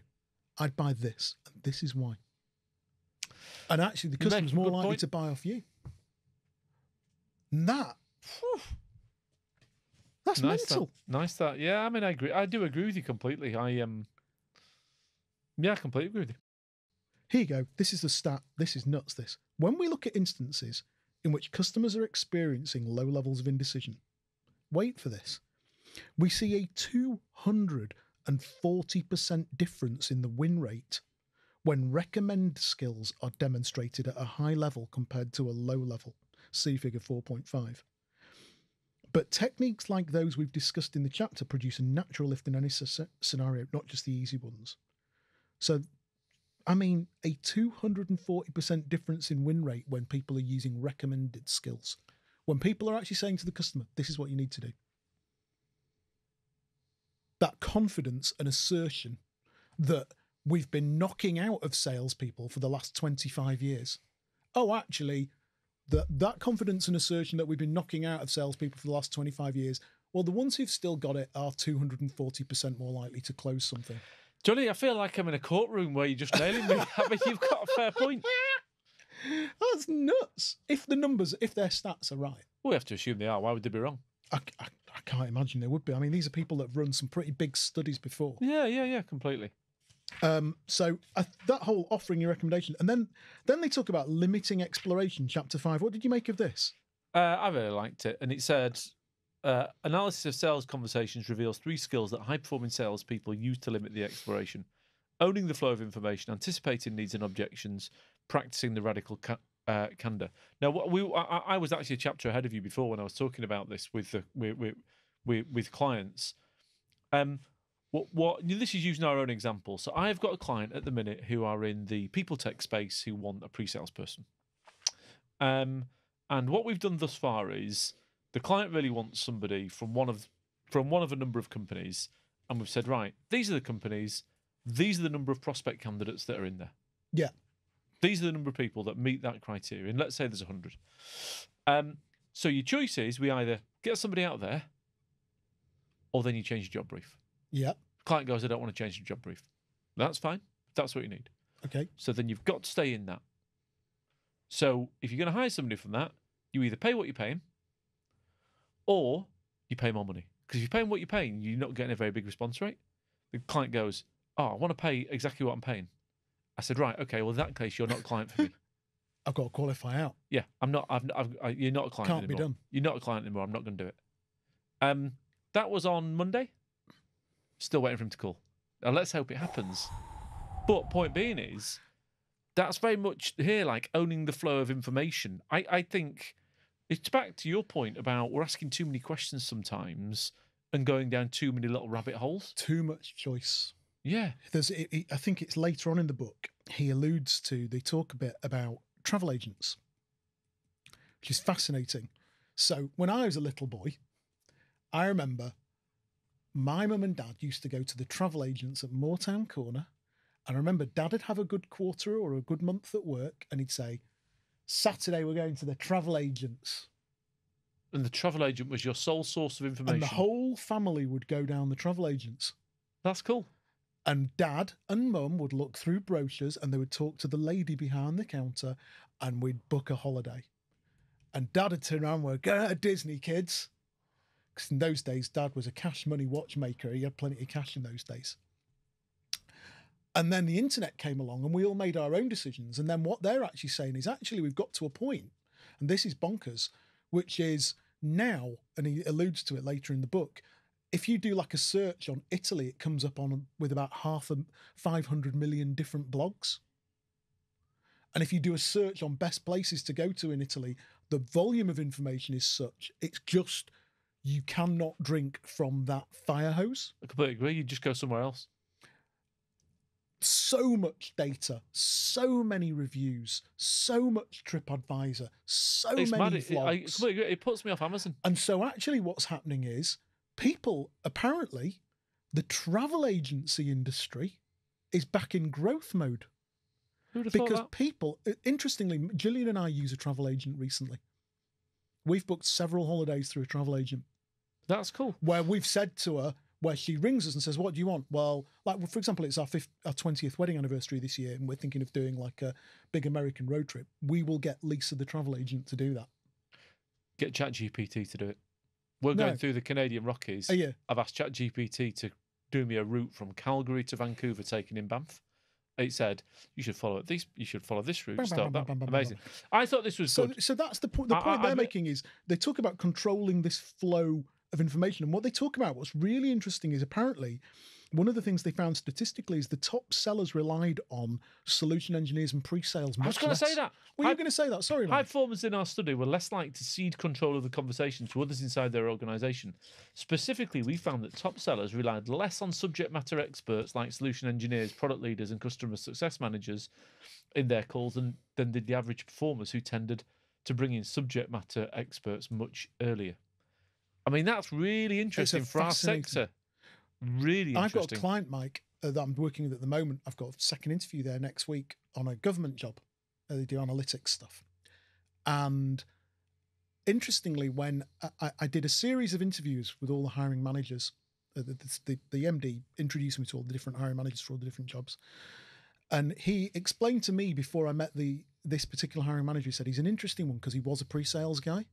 Speaker 1: I'd buy this, and this is why. And actually, the customer's more likely
Speaker 2: point.
Speaker 1: to buy off you. And that, phew, that's
Speaker 2: nice
Speaker 1: mental.
Speaker 2: That, nice that. Yeah, I mean, I agree. I do agree with you completely. I um, yeah, I completely agree with you.
Speaker 1: Here you go. This is the stat. This is nuts. This. When we look at instances in which customers are experiencing low levels of indecision, wait for this. We see a 240% difference in the win rate when recommend skills are demonstrated at a high level compared to a low level. See figure 4.5. But techniques like those we've discussed in the chapter produce a natural lift in any scenario, not just the easy ones. So I mean, a 240% difference in win rate when people are using recommended skills. When people are actually saying to the customer, this is what you need to do. That confidence and assertion that we've been knocking out of salespeople for the last 25 years. Oh, actually, that, that confidence and assertion that we've been knocking out of salespeople for the last 25 years, well, the ones who've still got it are 240% more likely to close something.
Speaker 2: Johnny, I feel like I'm in a courtroom where you're just nailing me. I mean, you've got a fair point.
Speaker 1: That's nuts. If the numbers, if their stats are right,
Speaker 2: We have to assume they are. Why would they be wrong?
Speaker 1: I, I, I can't imagine they would be. I mean, these are people that have run some pretty big studies before.
Speaker 2: Yeah, yeah, yeah, completely.
Speaker 1: Um, so uh, that whole offering your recommendation, and then then they talk about limiting exploration. Chapter five. What did you make of this?
Speaker 2: Uh, I really liked it, and it said. Uh, analysis of sales conversations reveals three skills that high performing salespeople use to limit the exploration owning the flow of information, anticipating needs and objections, practicing the radical ca- uh, candor. Now, what we I, I was actually a chapter ahead of you before when I was talking about this with the with with, with, clients. Um, what what this is using our own example. So I've got a client at the minute who are in the people tech space who want a pre-sales person. Um, and what we've done thus far is the client really wants somebody from one of from one of a number of companies, and we've said, right, these are the companies, these are the number of prospect candidates that are in there.
Speaker 1: Yeah.
Speaker 2: These are the number of people that meet that criteria. And let's say there's 100. Um, so your choice is we either get somebody out there or then you change your job brief.
Speaker 1: Yeah.
Speaker 2: Client goes, I don't want to change the job brief. That's fine. That's what you need.
Speaker 1: Okay.
Speaker 2: So then you've got to stay in that. So if you're going to hire somebody from that, you either pay what you're paying or you pay more money. Because if you're paying what you're paying, you're not getting a very big response rate. The client goes, Oh, I want to pay exactly what I'm paying. I said, Right, okay, well, in that case, you're not a client for me.
Speaker 1: I've got to qualify out.
Speaker 2: yeah, I'm not, I've, I've, I, you're not a client
Speaker 1: Can't be
Speaker 2: anymore.
Speaker 1: done.
Speaker 2: You're not a client anymore. I'm not going to do it. Um, That was on Monday. Still waiting for him to call. Now, let's hope it happens. But point being is, that's very much here like owning the flow of information. I, I think it's back to your point about we're asking too many questions sometimes and going down too many little rabbit holes.
Speaker 1: Too much choice.
Speaker 2: Yeah.
Speaker 1: There's, it, it- I think it's later on in the book. He alludes to. They talk a bit about travel agents, which is fascinating. So when I was a little boy, I remember my mum and dad used to go to the travel agents at Moortown Corner. And I remember dad would have a good quarter or a good month at work, and he'd say, Saturday we're going to the travel agents.
Speaker 2: And the travel agent was your sole source of information.
Speaker 1: And the whole family would go down the travel agents.
Speaker 2: That's cool.
Speaker 1: And dad and mum would look through brochures and they would talk to the lady behind the counter and we'd book a holiday. And dad would turn around and go, go to Disney, kids. Because in those days, dad was a cash money watchmaker. He had plenty of cash in those days. And then the internet came along and we all made our own decisions. And then what they're actually saying is actually, we've got to a point, and this is bonkers, which is now, and he alludes to it later in the book, if you do like a search on Italy, it comes up on with about half a 500 million different blogs. And if you do a search on best places to go to in Italy, the volume of information is such, it's just you cannot drink from that fire hose.
Speaker 2: I completely agree. You just go somewhere else.
Speaker 1: So much data, so many reviews, so much TripAdvisor, so
Speaker 2: It's
Speaker 1: many
Speaker 2: mad. It, it-
Speaker 1: vlogs.
Speaker 2: It puts me off Amazon.
Speaker 1: And so, actually, what's happening is people apparently, the travel agency industry is back in growth mode
Speaker 2: Who would have
Speaker 1: because people, interestingly, Gillian and I use a travel agent recently. We've booked several holidays through a travel agent
Speaker 2: That's cool.
Speaker 1: where we've said to her, where she rings us and says, "What do you want?" Well, like for example, it's our fifth, our twentieth wedding anniversary this year, and we're thinking of doing like a big American road trip. We will get Lisa, the travel agent, to do that.
Speaker 2: Get ChatGPT to do it. We're
Speaker 1: No.
Speaker 2: going through the Canadian Rockies.
Speaker 1: Oh yeah,
Speaker 2: I've asked ChatGPT to do me a route from Calgary to Vancouver, taking in Banff. It said you should follow this. You should follow this route.
Speaker 1: Bam, bam,
Speaker 2: Stop
Speaker 1: bam,
Speaker 2: Amazing. I thought this was
Speaker 1: So,
Speaker 2: good.
Speaker 1: so that's the point. The
Speaker 2: I-
Speaker 1: point
Speaker 2: I-
Speaker 1: they're
Speaker 2: I-
Speaker 1: making is they talk about controlling this flow of information, and what they talk about, what's really interesting, is apparently one of the things they found statistically is the top sellers relied on solution engineers and pre-sales.
Speaker 2: I was going to say that.
Speaker 1: Well, you're going to say that. Sorry,
Speaker 2: High performers in our study were less likely to cede control of the conversation to others inside their organisation. Specifically, we found that top sellers relied less on subject matter experts like solution engineers, product leaders, and customer success managers in their calls than, than did the average performers who tended to bring in subject matter experts much earlier. I mean, that's really interesting for our sector. Really
Speaker 1: I've got a client, Mike, uh, that I'm working with at the moment. I've got a second interview there next week on a government job. Uh, they do analytics stuff. And interestingly, when I- I, did a series of interviews with all the hiring managers, uh, the, the, the, the MD introduced me to all the different hiring managers for all the different jobs. And he explained to me before I met the this particular hiring manager, he said he's an interesting one because he was a pre-sales guy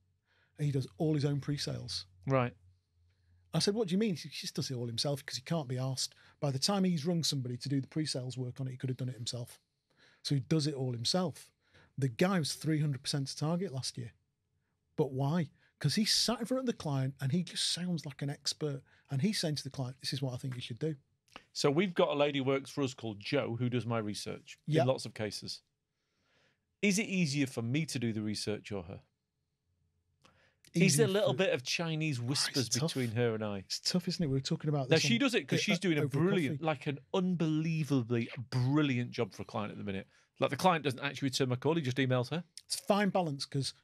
Speaker 1: and he does all his own pre-sales.
Speaker 2: right.
Speaker 1: I said, "What do you mean?" He just does it all himself because he can't be asked. By the time he's rung somebody to do the pre-sales work on it, he could have done it himself. So he does it all himself. The guy was three hundred percent to target last year, but why? Because he sat in front of the client and he just sounds like an expert. And he's saying to the client, "This is what I think you should do."
Speaker 2: So we've got a lady who works for us called Joe who does my research
Speaker 1: Yep.
Speaker 2: in lots of cases. Is it easier for me to do the research or her? There a little
Speaker 1: for-
Speaker 2: bit of Chinese whispers
Speaker 1: tough.
Speaker 2: between her and I?
Speaker 1: It's tough, isn't it? We were talking about
Speaker 2: Now she does it because
Speaker 1: uh,
Speaker 2: she's doing a brilliant,
Speaker 1: coffee.
Speaker 2: like an unbelievably brilliant job for a client at the minute. Like the client doesn't actually return my call; he just emails her.
Speaker 1: It's fine balance because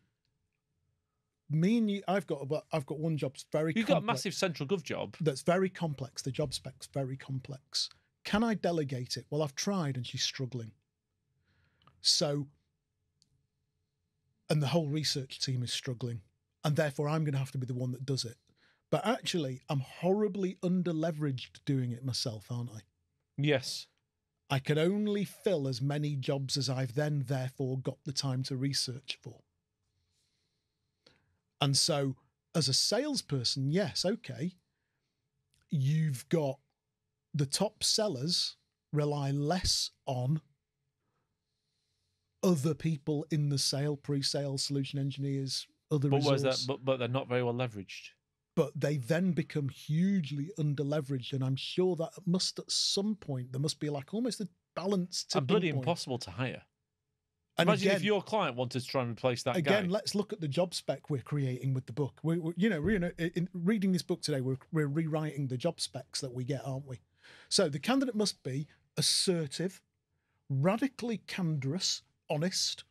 Speaker 1: me and you, I've got about, I've got one job very.
Speaker 2: You've got a massive central gov job.
Speaker 1: that's very complex. The job spec's very complex. Can I delegate it? Well, I've tried and she's struggling. So, and the whole research team is struggling. And therefore, I'm going to have to be the one that does it. But actually, I'm horribly underleveraged doing it myself, aren't I?
Speaker 2: Yes,
Speaker 1: I can only fill as many jobs as I've then, therefore, got the time to research for. And so, as a salesperson, yes, okay, you've got the top sellers rely less on other people in the sale, pre-sale, solution engineers, other
Speaker 2: but
Speaker 1: resource,
Speaker 2: that? But, but they're not very well leveraged.
Speaker 1: but they then become hugely underleveraged, and I'm sure that must at some point there must be like almost a balance to
Speaker 2: And bloody impossible to hire.
Speaker 1: And
Speaker 2: Imagine
Speaker 1: again,
Speaker 2: if your client wanted to try and replace that
Speaker 1: again,
Speaker 2: guy.
Speaker 1: let's look at the job spec we're creating with the book. We, we you know, we're in, a- in reading this book today. We're we're rewriting the job specs that we get, aren't we? So the candidate must be assertive, radically candorous, honest,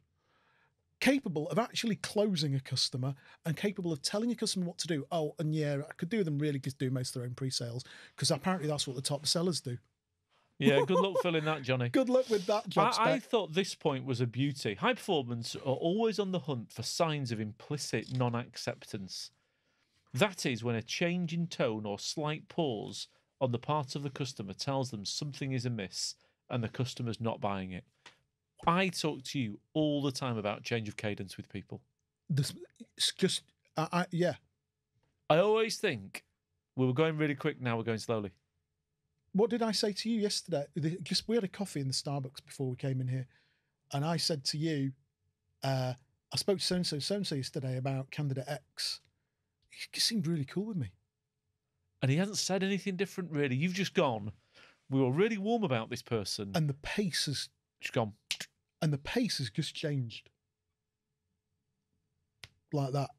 Speaker 1: capable of actually closing a customer, and capable of telling a customer what to do. Oh, and yeah, I could do them really just do most of their own pre-sales because apparently that's what the top sellers do.
Speaker 2: Yeah, good luck filling that, Johnny.
Speaker 1: Good luck with that job.
Speaker 2: I, I thought this point was a beauty. High performance are always on the hunt for signs of implicit non acceptance. That is when a change in tone or slight pause on the part of the customer tells them something is amiss and the customer's not buying it. I talk to you all the time about change of cadence with people.
Speaker 1: This, it's just, I, I, yeah,
Speaker 2: I always think we were going really quick, now we're going slowly.
Speaker 1: what did I say to you yesterday? Just we had a coffee in the Starbucks before we came in here, and I said to you, uh, I spoke to so and so, so and so yesterday about candidate X. He seemed really cool with me.
Speaker 2: And he hasn't said anything different, really. You've just gone, we were really warm about this person.
Speaker 1: and the pace has
Speaker 2: just gone,
Speaker 1: and the pace has just changed like that.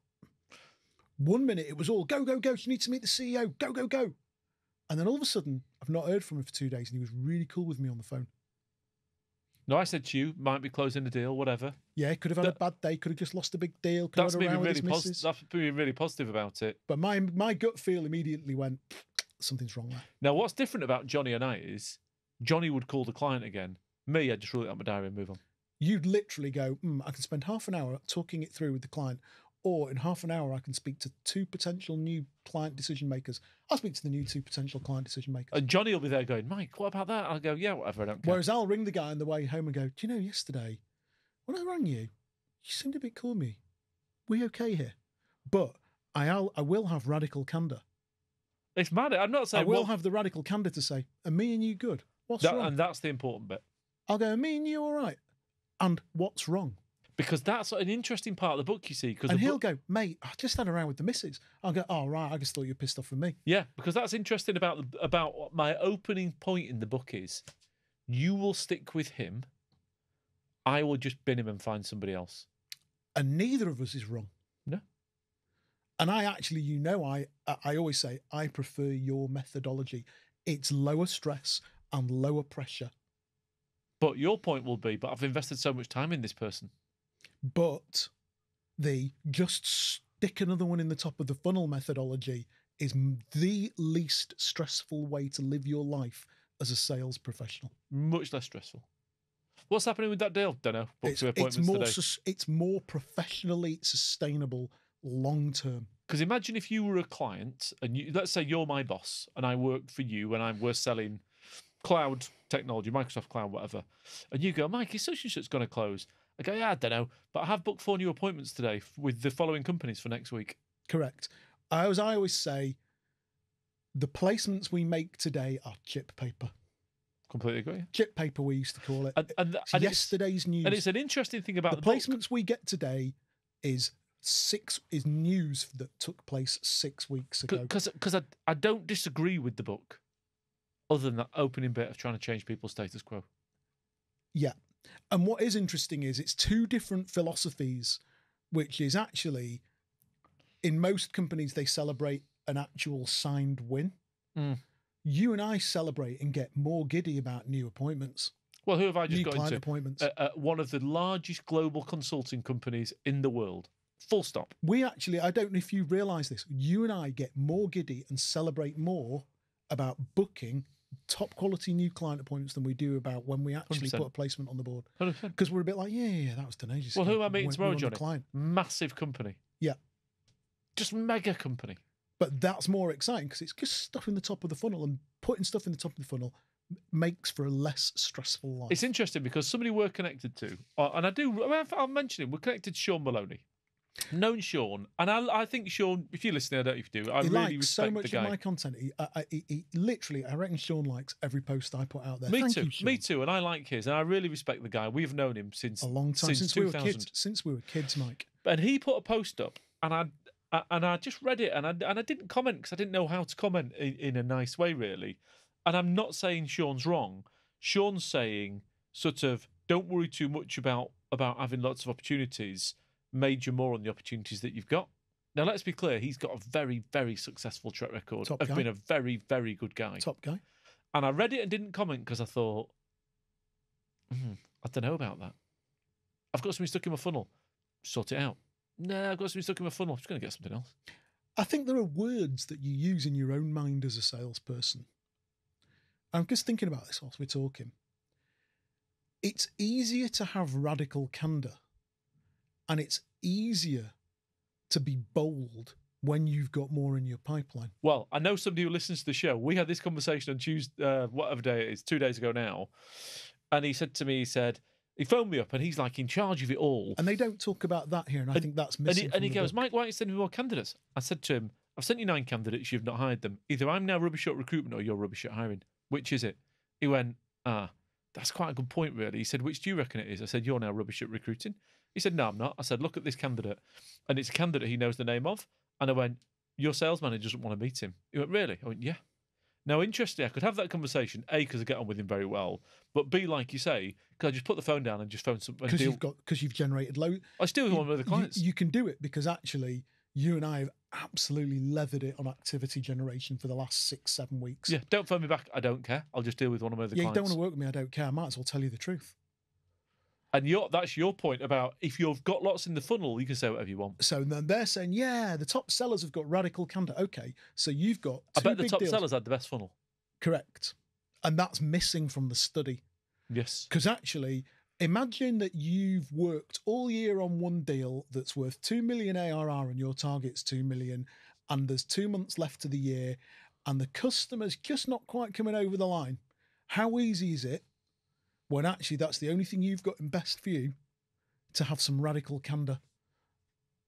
Speaker 1: One minute it was all go, go, go. You need to meet the CEO. Go, go, go. And then all of a sudden, I've not heard from him for two days, and he was really cool with me on the phone.
Speaker 2: No, I said to you, might be closing a deal, whatever.
Speaker 1: Yeah, could have had
Speaker 2: That-
Speaker 1: a bad day. Could have just lost a big deal. Could
Speaker 2: That's
Speaker 1: have
Speaker 2: been
Speaker 1: had a row with
Speaker 2: really positive. That's been really positive about it.
Speaker 1: But my my gut feel immediately went something's wrong there.
Speaker 2: Now, what's different about Johnny and I is Johnny would call the client again. Me, I'd just rule it out my diary and move on.
Speaker 1: You'd literally go, mm, I can spend half an hour talking it through with the client, or in half an hour I can speak to two potential new client decision makers. I'll speak to the new two potential client decision makers.
Speaker 2: And Johnny will be there going, Mike, what about that? I'll go, yeah, whatever, I don't care.
Speaker 1: Whereas I'll ring the guy on the way home and go, Do you know yesterday when I rang you, you seemed a bit cool me. We okay here? But I'll I will have radical candor.
Speaker 2: it's mad. I'm not saying I
Speaker 1: will
Speaker 2: what-
Speaker 1: have the radical candor to say, Are me and you good? What's
Speaker 2: that,
Speaker 1: wrong?
Speaker 2: and that's the important bit.
Speaker 1: I'll go, me and you all right? And what's wrong?
Speaker 2: Because that's an interesting part of the book, you see. Because
Speaker 1: And he'll go, mate, I just had around with the missus. I'll go, oh, right, I just thought you were pissed off with me.
Speaker 2: yeah, because that's interesting about the, about what my opening point in the book is. You will stick with him. I will just bin him and find somebody else.
Speaker 1: And neither of us is wrong.
Speaker 2: No.
Speaker 1: And I actually, you know, I- I always say I prefer your methodology. It's lower stress and lower pressure.
Speaker 2: But your point will be, but I've invested so much time in this person.
Speaker 1: But the just stick another one in the top of the funnel methodology is the least stressful way to live your life as a sales professional.
Speaker 2: Much less stressful. What's happening with that deal? Don't know.
Speaker 1: It's, it's more
Speaker 2: today.
Speaker 1: sus- it's more professionally sustainable long term.
Speaker 2: Because imagine if you were a client and you, let's say you're my boss and I work for you and I'm we're selling cloud technology, Microsoft Cloud, whatever, and you go, Mike, is such and such going to close? I go, yeah, I don't know, but I have booked four new appointments today with the following companies for next week.
Speaker 1: Correct. I, as I always say, the placements we make today are chip paper.
Speaker 2: Completely agree.
Speaker 1: Chip paper, we used to call it.
Speaker 2: And, and, and,
Speaker 1: yesterday's news.
Speaker 2: and it's an interesting thing about
Speaker 1: the
Speaker 2: the, book.
Speaker 1: placements we get today is six is news that took place six weeks ago.
Speaker 2: because because I, I don't disagree with the book, other than that opening bit of trying to change people's status quo.
Speaker 1: Yeah. And what is interesting is it's two different philosophies, which is actually in most companies they celebrate an actual signed win.
Speaker 2: Mm.
Speaker 1: You and I celebrate and get more giddy about new appointments,
Speaker 2: Well, who have I just
Speaker 1: new
Speaker 2: got
Speaker 1: client
Speaker 2: into?
Speaker 1: appointments.
Speaker 2: Uh, uh, one of the largest global consulting companies in the world. Full stop.
Speaker 1: we actually, I don't know if you realize this, you and I get more giddy and celebrate more about booking top quality new client appointments than we do about when we actually
Speaker 2: 100%.
Speaker 1: put a placement on the board. Because we're a bit like, yeah, yeah, yeah, that was tenacious.
Speaker 2: Well, who am I meeting tomorrow, Johnny?
Speaker 1: Client.
Speaker 2: Massive company.
Speaker 1: Yeah.
Speaker 2: Just mega company.
Speaker 1: But that's more exciting because it's just stuff in the top of the funnel, and putting stuff in the top of the funnel makes for a less stressful life.
Speaker 2: It's interesting because somebody we're connected to, uh, and I do, I'll mention him, we're connected to Sean Maloney. Known Sean, and I, I think Sean, if you're listening, I don't know if you do, I
Speaker 1: he
Speaker 2: really
Speaker 1: likes
Speaker 2: respect
Speaker 1: so much
Speaker 2: the
Speaker 1: of my content. He, I, I, he, he literally, I reckon Sean likes every post I put out there.
Speaker 2: Me
Speaker 1: Thank
Speaker 2: too,
Speaker 1: you,
Speaker 2: me too, and I like his, and I really respect the guy. We've known him since
Speaker 1: A long time
Speaker 2: since
Speaker 1: since, we were kids. Since we were kids, Mike.
Speaker 2: and he put a post up, and I, I and I just read it, and I and I didn't comment because I didn't know how to comment in, in a nice way, really. And I'm not saying Sean's wrong. Sean's saying sort of don't worry too much about about having lots of opportunities. Major more on the opportunities that you've got. Now, let's be clear. He's got a very, very successful track record
Speaker 1: Top
Speaker 2: of
Speaker 1: guy.
Speaker 2: being a very, very good guy.
Speaker 1: Top guy.
Speaker 2: And I read it and didn't comment because I thought, "Hmm, I don't know about that. I've got something stuck in my funnel. Sort it out. No, I've got something stuck in my funnel. I'm just going to get something else.
Speaker 1: I think there are words that you use in your own mind as a salesperson. I'm just thinking about this whilst we're talking. It's easier to have radical candor and it's easier to be bold when you've got more in your pipeline.
Speaker 2: Well, I know somebody who listens to the show. We had this conversation on Tuesday, uh, whatever day it is, two days ago now. And he said to me, he said, he phoned me up and he's like in charge of it all.
Speaker 1: And they don't talk about that here. And I
Speaker 2: And-
Speaker 1: think that's
Speaker 2: And
Speaker 1: missing.
Speaker 2: he,
Speaker 1: from
Speaker 2: and he goes,
Speaker 1: book.
Speaker 2: Mike, why don't you send me more candidates? I said to him, I've sent you nine candidates, you've not hired them. Either I'm now rubbish at recruitment or you're rubbish at hiring. Which is it? He went, ah, that's quite a good point, really. He said, which do you reckon it is? I said, you're now rubbish at recruiting. He said, no, I'm not. I said, look at this candidate. And it's a candidate he knows the name of. And I went, your sales manager doesn't want to meet him. He went, really? I went, yeah. Now, interestingly, I could have that conversation, A, because I get on with him very well, but B, like you say, because I just put the phone down and just phone some
Speaker 1: because you've got because you've generated low.
Speaker 2: I still
Speaker 1: you-
Speaker 2: one with the
Speaker 1: you-
Speaker 2: clients.
Speaker 1: You, can do it because actually you and I have absolutely leathered it on activity generation for the last six, seven weeks.
Speaker 2: Yeah, don't phone me back. I don't care. I'll just deal with one of my other
Speaker 1: Yeah, you don't want to work with me. I don't care. I might as well tell you the truth.
Speaker 2: And your, that's your point about if you've got lots in the funnel, you can say whatever you want.
Speaker 1: So then they're saying, yeah, the top sellers have got radical candor. Okay, so you've got
Speaker 2: I
Speaker 1: two
Speaker 2: bet the top
Speaker 1: deals.
Speaker 2: sellers had the best funnel.
Speaker 1: Correct. And that's missing from the study.
Speaker 2: Yes.
Speaker 1: Because actually, imagine that you've worked all year on one deal that's worth 2 million ARR and your target's 2 million, and there's two months left to the year, and the customer's just not quite coming over the line. How easy is it when actually that's the only thing you've got in best for you to have some radical candor?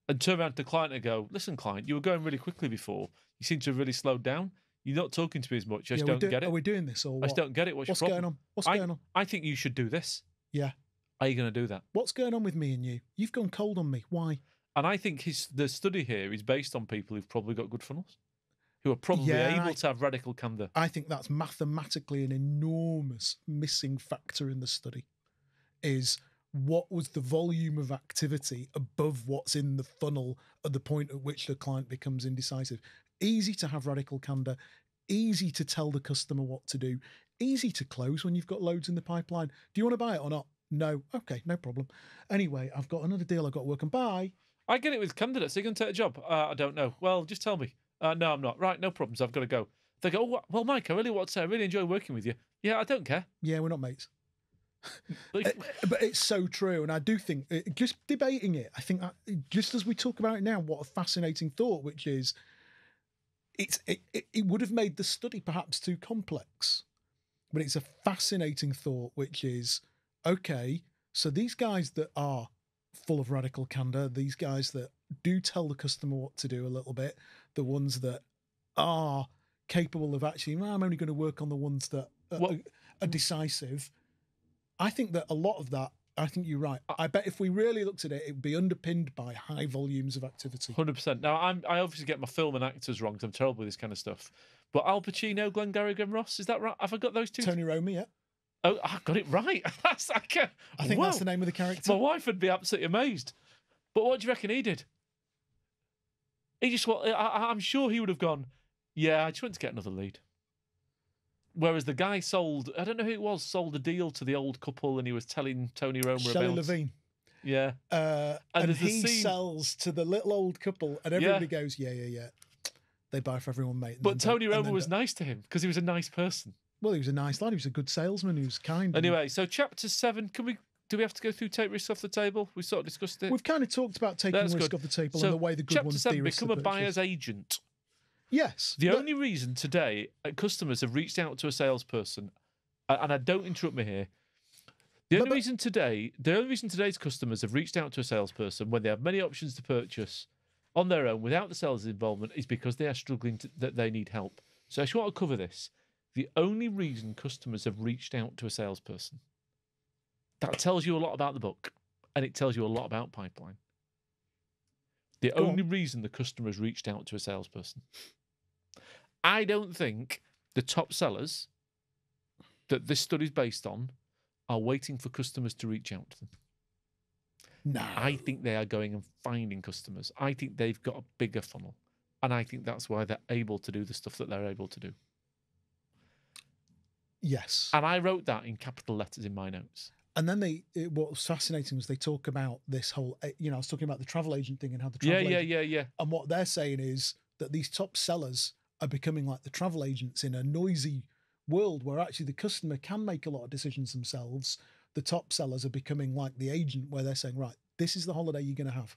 Speaker 2: And turn around to the client and go, listen, client, you were going really quickly before. You seem to have really slowed down. You're not talking to me as much. I just
Speaker 1: Yeah,
Speaker 2: don't
Speaker 1: do-
Speaker 2: get it.
Speaker 1: Are we doing this or
Speaker 2: I just don't get it. What's,
Speaker 1: What's going on? What's
Speaker 2: I-
Speaker 1: going on?
Speaker 2: I think you should do this.
Speaker 1: Yeah.
Speaker 2: Are you going to do that?
Speaker 1: What's going on with me and you? You've gone cold on me. Why?
Speaker 2: And I think his the study here is based on people who've probably got good funnels, who are probably
Speaker 1: Yeah,
Speaker 2: able
Speaker 1: I-
Speaker 2: to have radical candor.
Speaker 1: I think that's mathematically an enormous missing factor in the study is what was the volume of activity above what's in the funnel at the point at which the client becomes indecisive. Easy to have radical candor, easy to tell the customer what to do, easy to close when you've got loads in the pipeline. Do you want to buy it or not? No. Okay, no problem. Anyway, I've got another deal I've got work working. Bye.
Speaker 2: I get it with candidates. They're going to take a job. Uh, I don't know. Well, just tell me. Uh, no, I'm not. Right, no problems. I've got to go. They go, oh, well, Mike, I really want to say I really enjoy working with you. Yeah, I don't care.
Speaker 1: Yeah, we're not mates. But it's so true, and I do think uh, just debating it. I think that just as we talk about it now, what a fascinating thought, which is it's it, it, it would have made the study perhaps too complex, but it's a fascinating thought, which is okay. So these guys that are full of radical candor, these guys that do tell the customer what to do a little bit, the ones that are capable of actually, well, I'm only going to work on the ones that are,
Speaker 2: Well-
Speaker 1: are, decisive. I think that a lot of that, I think you're right. Uh I bet if we really looked at it, it would be underpinned by high volumes of activity.
Speaker 2: Hundred percent. Now, I'm I obviously get my film and actors wrong. I'm terrible with this kind of stuff. But Al Pacino, Glengarry Glen Ross, is that right? Have I got those two?
Speaker 1: Tony Romy, yeah.
Speaker 2: Oh, I got it right. That's I, can
Speaker 1: I think
Speaker 2: Whoa.
Speaker 1: that's the name of the character.
Speaker 2: My wife would be absolutely amazed. But what do you reckon he did? He just I, I'm sure he would have gone. Yeah, I just went to get another lead. Whereas the guy sold, I don't know who it was, sold a deal to the old couple, and he was telling Tony Roma
Speaker 1: Shelley
Speaker 2: about.
Speaker 1: Levene.
Speaker 2: Yeah,
Speaker 1: Uh,
Speaker 2: And
Speaker 1: and he
Speaker 2: scene-
Speaker 1: sells to the little old couple, and everybody goes, yeah, yeah, yeah. They buy for everyone, mate.
Speaker 2: but Tony
Speaker 1: Roma
Speaker 2: was
Speaker 1: don't-
Speaker 2: nice to him because he was a nice person.
Speaker 1: Well, he was a nice lad. He was a good salesman. He was kind. and-
Speaker 2: Anyway, so chapter seven. Can we? Do we have to go through take risks off the table? We sort of discussed it.
Speaker 1: we've kind of talked about taking
Speaker 2: That's
Speaker 1: risk
Speaker 2: good.
Speaker 1: off the table
Speaker 2: so
Speaker 1: and the way the good
Speaker 2: chapter
Speaker 1: ones
Speaker 2: seven, become a buyer's agent.
Speaker 1: Yes.
Speaker 2: The
Speaker 1: But-
Speaker 2: only reason today uh, customers have reached out to a salesperson, and I don't interrupt me here. The only
Speaker 1: but-
Speaker 2: reason today, the only reason today's customers have reached out to a salesperson when they have many options to purchase on their own without the seller's involvement is because they are struggling to, that they need help. So I just want to cover this. The only reason customers have reached out to a salesperson that tells you a lot about the book, and it tells you a lot about pipeline. The
Speaker 1: Go on.
Speaker 2: only reason the customer has reached out to a salesperson. I don't think the top sellers that this study is based on are waiting for customers to reach out to them.
Speaker 1: no.
Speaker 2: I think they are going and finding customers. I think they've got a bigger funnel. And I think that's why they're able to do the stuff that they're able to do.
Speaker 1: yes.
Speaker 2: And I wrote that in capital letters in my notes.
Speaker 1: And then they, it, what was fascinating was they talk about this whole, eh, you know, I was talking about the travel agent thing and how the
Speaker 2: Yeah,
Speaker 1: travel
Speaker 2: yeah,
Speaker 1: agent,
Speaker 2: yeah, yeah.
Speaker 1: and what they're saying is that these top sellers are becoming like the travel agents in a noisy world where actually the customer can make a lot of decisions themselves. The top sellers are becoming like the agent where they're saying, right, this is the holiday you're going to have.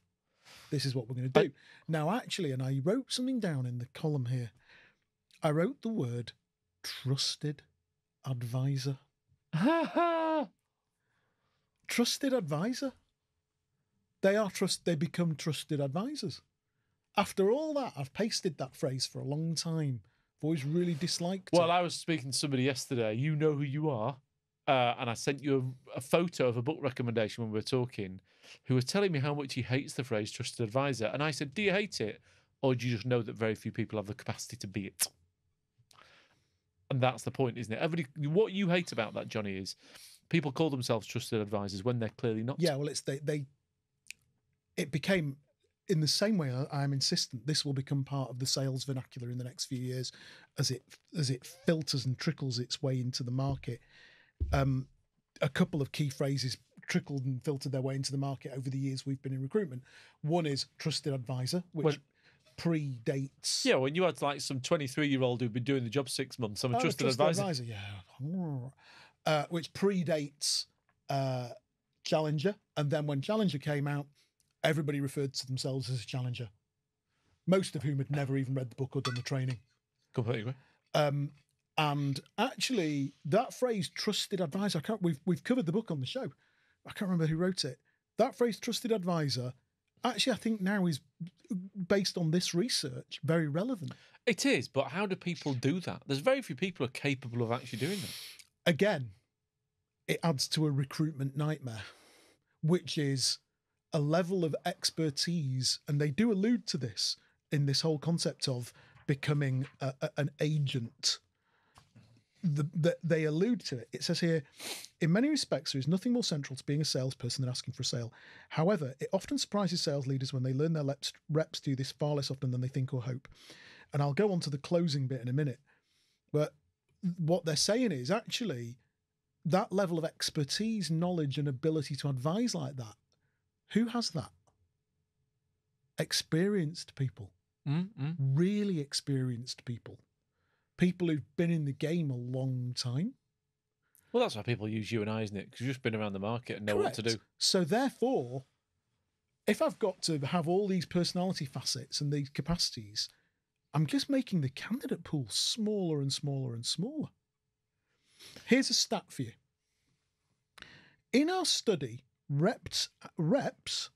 Speaker 1: This is what we're going to do. now, actually, and I wrote something down in the column here. I wrote the word trusted advisor. trusted advisor. They are trust. They become trusted advisors. After all that, I've pasted that phrase for a long time. I've always really disliked
Speaker 2: well,
Speaker 1: it.
Speaker 2: I was speaking to somebody yesterday. You know who you are. Uh, and I sent you a, a photo of a book recommendation when we were talking, who was telling me how much he hates the phrase trusted advisor. And I said, Do you hate it? Or do you just know that very few people have the capacity to be it? And that's the point, isn't it? Everybody, what you hate about that, Johnny, is people call themselves trusted advisors when they're clearly not.
Speaker 1: yeah, well, it's they. They. It became in the same way I, I'm insistent this will become part of the sales vernacular in the next few years as it as it filters and trickles its way into the market. Um, a couple of key phrases trickled and filtered their way into the market over the years we've been in recruitment. One is trusted advisor, which
Speaker 2: Well-
Speaker 1: predates
Speaker 2: Yeah, when you had like some 23 year old who'd been doing the job six months, I'm a
Speaker 1: Oh,
Speaker 2: trusted advisor.
Speaker 1: yeah, uh, which predates uh, Challenger, and then when Challenger came out, everybody referred to themselves as Challenger. Most of whom had never even read the book or done the training.
Speaker 2: Completely.
Speaker 1: Um, and actually, that phrase "trusted advisor," I can't. We've we've covered the book on the show. I can't remember who wrote it. That phrase "trusted advisor," actually, I think now is based on this research very relevant.
Speaker 2: It is, but how do people do that? There's very few people who are capable of actually doing that.
Speaker 1: Again, it adds to a recruitment nightmare, which is a level of expertise. And they do allude to this in this whole concept of becoming a, a- an agent. The, the, they allude to it. It says here, in many respects, there is nothing more central to being a salesperson than asking for a sale. However, it often surprises sales leaders when they learn their reps, reps do this far less often than they think or hope. And I'll go on to the closing bit in a minute. But what they're saying is actually that level of expertise, knowledge, and ability to advise like that. Who has that? Experienced people,
Speaker 2: Mm-mm.
Speaker 1: really experienced people, people who've been in the game a long time.
Speaker 2: Well, that's why people use you and I, isn't it? Because you've just been around the market and know what to do.
Speaker 1: So therefore, if I've got to have all these personality facets and these capacities, I'm just making the candidate pool smaller and smaller and smaller. Here's a stat for you. In our study, reps reps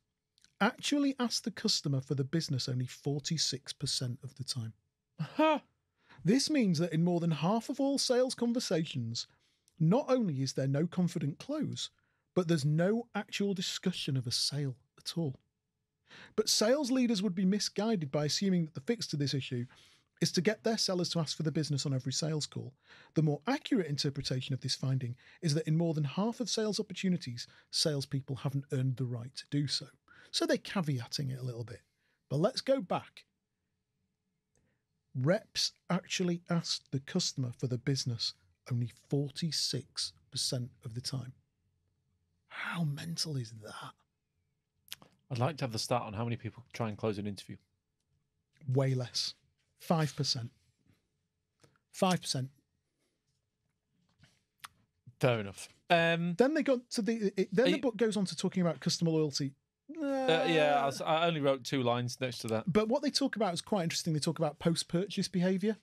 Speaker 1: actually ask the customer for the business only 46% of the time.
Speaker 2: Ha!
Speaker 1: This means that in more than half of all sales conversations, not only is there no confident close, but there's no actual discussion of a sale at all. But sales leaders would be misguided by assuming that the fix to this issue is to get their sellers to ask for the business on every sales call. The more accurate interpretation of this finding is that in more than half of sales opportunities, salespeople haven't earned the right to do so. So they're caveating it a little bit. But let's go back reps actually asked the customer for the business only 46% of the time. How mental is that?
Speaker 2: I'd like to have the stat on how many people try and close an interview.
Speaker 1: Way less. 5%. 5%.
Speaker 2: Fair enough. Um,
Speaker 1: Then they got to the it, then the
Speaker 2: you-
Speaker 1: book goes on to talking about customer loyalty.
Speaker 2: uh, yeah, I, was- I only wrote two lines next to that.
Speaker 1: But what they talk about is quite interesting. They talk about post-purchase behavior,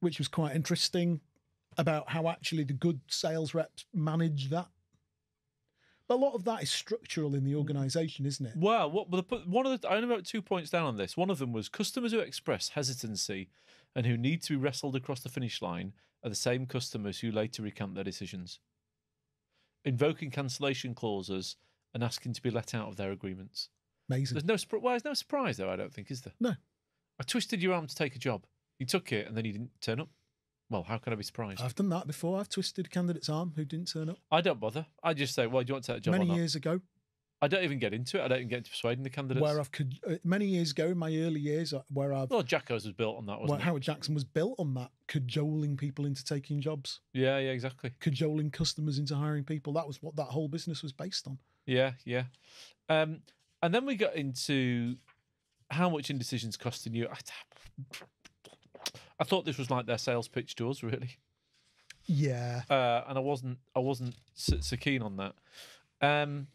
Speaker 1: which was quite interesting about how actually the good sales reps manage that. But a lot of that is structural in the organisation, isn't it?
Speaker 2: Well, what one of the I only wrote two points down on this. One of them was customers who express hesitancy and who need to be wrestled across the finish line are the same customers who later recant their decisions, invoking cancellation clauses and asking to be let out of their agreements.
Speaker 1: Amazing.
Speaker 2: There's no surprise. Well, there's no surprise though. I don't think is there.
Speaker 1: No.
Speaker 2: I twisted your arm to take a job. You took it and then you didn't turn up. Well, how can I be surprised?
Speaker 1: I've done that before. I've twisted a candidate's arm who didn't turn up
Speaker 2: I don't bother. I just say, well, do you want to take a job
Speaker 1: many
Speaker 2: or not?
Speaker 1: years ago.
Speaker 2: I don't even get into it. I don't even get into persuading the candidates.
Speaker 1: Where I've could uh, many years ago in my early years, uh, where I've
Speaker 2: well, Jacko's was built on that, wasn't
Speaker 1: where Howard Jackson was built on that cajoling people into taking jobs.
Speaker 2: Yeah, yeah, exactly.
Speaker 1: cajoling customers into hiring people. That was what that whole business was based on.
Speaker 2: Yeah, yeah. Um, and then we got into how much indecision's costing you. I, I thought this was like their sales pitch to us, really,
Speaker 1: Yeah,
Speaker 2: uh, and I wasn't. I wasn't so, so keen on that. Um,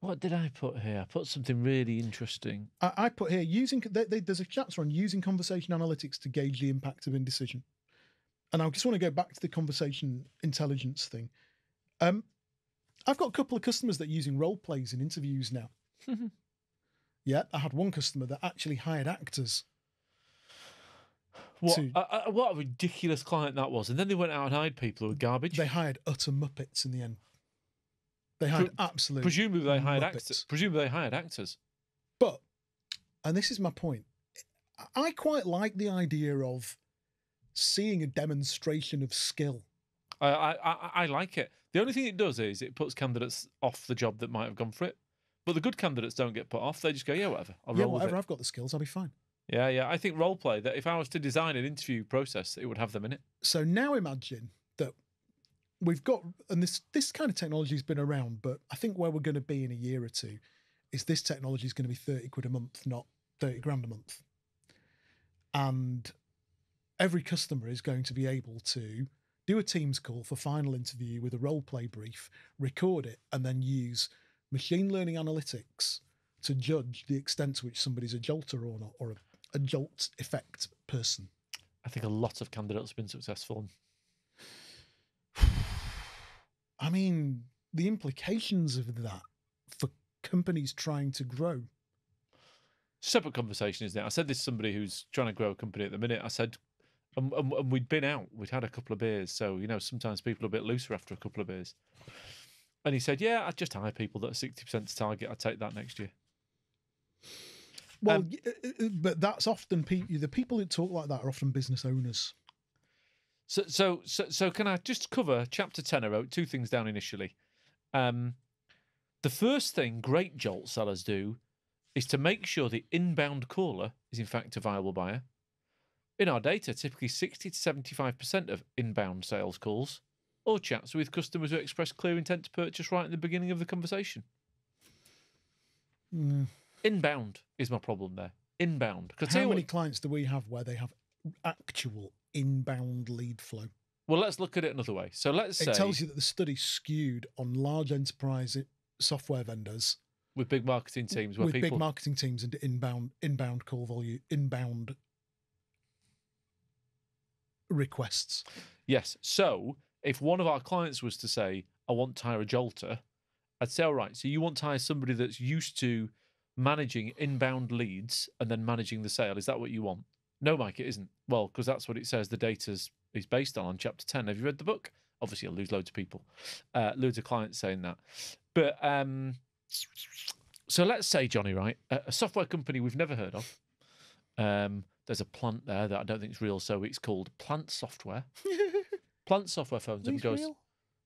Speaker 2: what did I put here? I put something really interesting.
Speaker 1: I, I put here using. They, they, there's a chapter on using conversation analytics to gauge the impact of indecision, and I just want to go back to the conversation intelligence thing. Um, I've got a couple of customers that are using role plays in interviews now. yeah, I had one customer that actually hired actors.
Speaker 2: What?
Speaker 1: To-
Speaker 2: uh, uh, what a ridiculous client that was! And then they went out and hired people who were garbage.
Speaker 1: They hired utter muppets in the end. They hired absolute.
Speaker 2: Presumably they hired
Speaker 1: Muppets.
Speaker 2: actors. Presumably they hired actors.
Speaker 1: But, and this is my point, I quite like the idea of seeing a demonstration of skill.
Speaker 2: I, I, I, like it. The only thing it does is it puts candidates off the job that might have gone for it But the good candidates don't get put off. They just go, yeah, whatever. I'll
Speaker 1: yeah, whatever. I've got the skills. I'll be fine.
Speaker 2: Yeah, yeah. I think role play that if I was to design an interview process, it would have them in it.
Speaker 1: So now imagine that we've got, and this this kind of technology has been around, but I think where we're going to be in a year or two is this technology is going to be thirty quid a month, not thirty grand a month, and every customer is going to be able to do a Teams call for final interview with a role play brief, record it, and then use machine learning analytics to judge the extent to which somebody's a jolter or not, or a, a jolt effect person.
Speaker 2: I think a lot of candidates have been successful.
Speaker 1: I mean, the implications of that for companies trying to grow.
Speaker 2: Separate conversation, isn't it? I said this to somebody who's trying to grow a company at the minute. I said, and, and, and we'd been out, we'd had a couple of beers. So, you know, sometimes people are a bit looser after a couple of beers. And he said, Yeah, I'd just hire people that are 60% to target. I'd take that next year.
Speaker 1: Well,
Speaker 2: Um,
Speaker 1: y- uh, uh, but that's often people. The people who talk like that are often business owners.
Speaker 2: So, so, so, so, can I just cover chapter 10? I wrote two things down initially. Um, the first thing great Jolt sellers do is to make sure the inbound caller is, in fact, a viable buyer. In our data, typically 60 to 75% of inbound sales calls or chats with customers who express clear intent to purchase right at the beginning of the conversation.
Speaker 1: Mm.
Speaker 2: Inbound is my problem there. Inbound. 'Cause I tell
Speaker 1: How
Speaker 2: you what-
Speaker 1: many clients do we have where they have actual inbound lead flow?
Speaker 2: well, let's look at it another way. So let's say
Speaker 1: It tells you that the study skewed on large enterprise software vendors
Speaker 2: with big marketing teams where
Speaker 1: with
Speaker 2: people
Speaker 1: big marketing teams and inbound inbound call volume inbound requests.
Speaker 2: Yes. So if one of our clients was to say, I want to hire a jolter, I'd say, all right, so you want to hire somebody that's used to managing inbound leads and then managing the sale. Is that what you want? No, Mike, it isn't. Well, because that's what it says the data is based on on chapter 10. Have you read the book? Obviously, you'll lose loads of people, uh, loads of clients saying that. But um, so let's say, Johnny, right, a, software company we've never heard of. Um, there's a plant there that I don't think is real, so it's called Plant Software. Plant Software phones up and goes,
Speaker 1: real?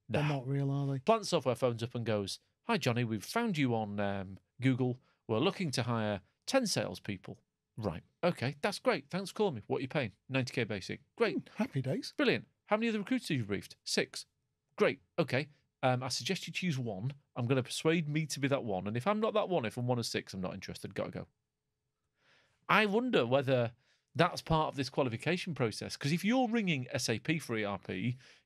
Speaker 1: They're not real, are they?
Speaker 2: Plant Software phones up and goes, Hi, Johnny, we've found you on um, Google. We're looking to hire 10 salespeople. Right. Okay. That's great. Thanks for calling me. What are you paying? 90K basic. Great.
Speaker 1: Hmm, Happy days.
Speaker 2: Brilliant. How many other recruiters have you briefed? Six. Great. Okay. Um, I suggest you choose one. I'm going to persuade me to be that one. And if I'm not that one, if I'm one of six, I'm not interested. Gotta go. I wonder whether that's part of this qualification process. Because if you're ringing SAP for ERP,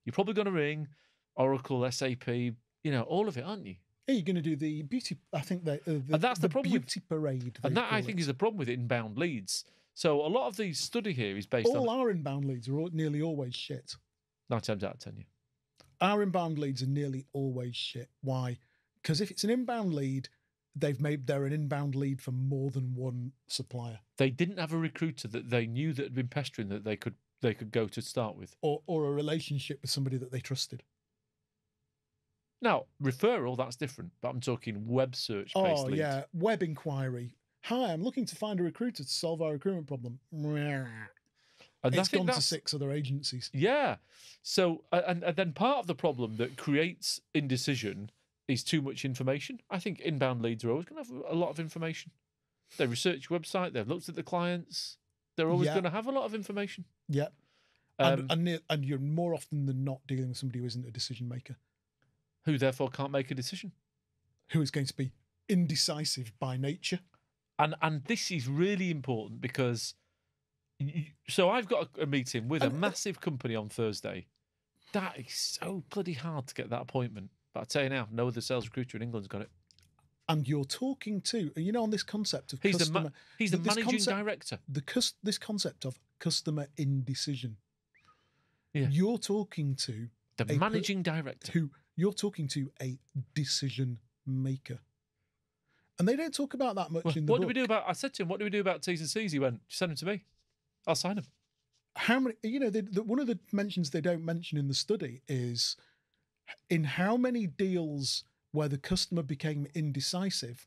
Speaker 2: you're probably going to ring Oracle, SAP, you know, all of it, aren't you?
Speaker 1: Yeah, you're going to do the beauty. I think that uh, the,
Speaker 2: And that's the problem with-
Speaker 1: beauty parade.
Speaker 2: And that I think
Speaker 1: it.
Speaker 2: is the problem with inbound leads. So a lot of the study here is based
Speaker 1: all
Speaker 2: on
Speaker 1: our inbound leads are all, nearly always shit.
Speaker 2: nine times out of ten. Yeah.
Speaker 1: Our inbound leads are nearly always shit. Why? Because if it's an inbound lead, they've made they're an inbound lead for more than one supplier,
Speaker 2: They didn't have a recruiter that they knew that had been pestering that they could they could go to start with.
Speaker 1: or or a relationship with somebody that they trusted.
Speaker 2: Now referral that's different, but I'm talking web search based
Speaker 1: Oh
Speaker 2: leads.
Speaker 1: yeah, web inquiry. Hi, I'm looking to find a recruiter to solve our recruitment problem.
Speaker 2: and
Speaker 1: It's gone to six other agencies.
Speaker 2: yeah. So and and then part of the problem that creates indecision is too much information. I think inbound leads are always going to have a lot of information. They research your website. They've looked at the clients. They're always
Speaker 1: Yeah.
Speaker 2: going to have a lot of information.
Speaker 1: Yeah,
Speaker 2: Um,
Speaker 1: and and, and you're more often than not dealing with somebody who isn't a decision maker,
Speaker 2: who therefore can't make a decision.
Speaker 1: who is going to be indecisive by nature.
Speaker 2: And and this is really important because y- so I've got a, a meeting with a
Speaker 1: And- uh,
Speaker 2: massive company on Thursday. That is so bloody hard to get that appointment. But I tell you now, no other sales recruiter in England's got it.
Speaker 1: And you're talking to, you know, on this concept of
Speaker 2: He's the
Speaker 1: customer,
Speaker 2: ma- he's the managing
Speaker 1: concept-
Speaker 2: director.
Speaker 1: the this concept of customer indecision.
Speaker 2: Yeah.
Speaker 1: You're talking to
Speaker 2: The managing director.
Speaker 1: who you're talking to a decision maker. And they don't talk about that much
Speaker 2: Well,
Speaker 1: in the
Speaker 2: what
Speaker 1: book.
Speaker 2: do we do about? I said to him, "What do we do about T's and C's?" He went, "Send them to me. I'll sign them."
Speaker 1: How many? You know, the, the, one of the mentions they don't mention in the study is in how many deals where the customer became indecisive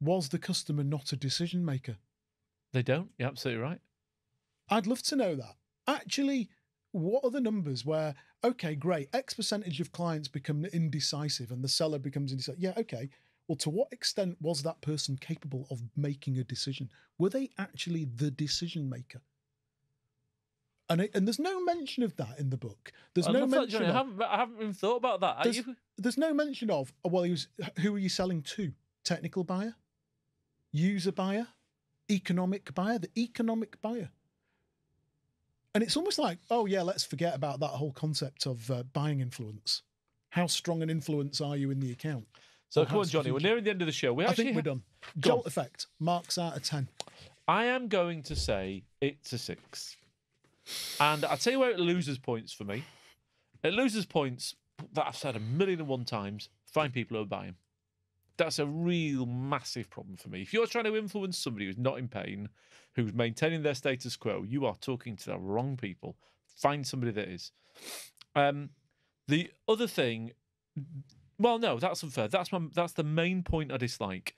Speaker 1: was the customer not a decision maker.
Speaker 2: They don't. You're absolutely right.
Speaker 1: I'd love to know that. Actually, what are the numbers where, okay, great, X percentage of clients become indecisive and the seller becomes indecisive? Yeah, okay. well, to what extent was that person capable of making a decision? Were they actually the decision maker? And, it, and there's no mention of that in the book. There's
Speaker 2: I
Speaker 1: no
Speaker 2: that,
Speaker 1: mention.
Speaker 2: Johnny. I
Speaker 1: Of,
Speaker 2: haven't, I haven't even thought about that. Are
Speaker 1: There's-
Speaker 2: you?
Speaker 1: there's no mention of. Well, he was. Who are you selling to? Technical buyer, user buyer, economic buyer. The economic buyer. And it's almost like, oh yeah, let's forget about that whole concept of uh, buying influence. How strong an influence are you in the account?
Speaker 2: So come on, Johnny. We're nearing the end of the show. We
Speaker 1: I think we're done. Jolt effect marks out of ten.
Speaker 2: I am going to say it's a six. And I'll tell you where it loses points for me. It loses points that I've said a million and one times. Find people who are buying. That's a real massive problem for me. If you're trying to influence somebody who's not in pain, who's maintaining their status quo, you are talking to the wrong people. Find somebody that is. Um, the other thing, well, no, that's unfair. That's my that's the main point I dislike.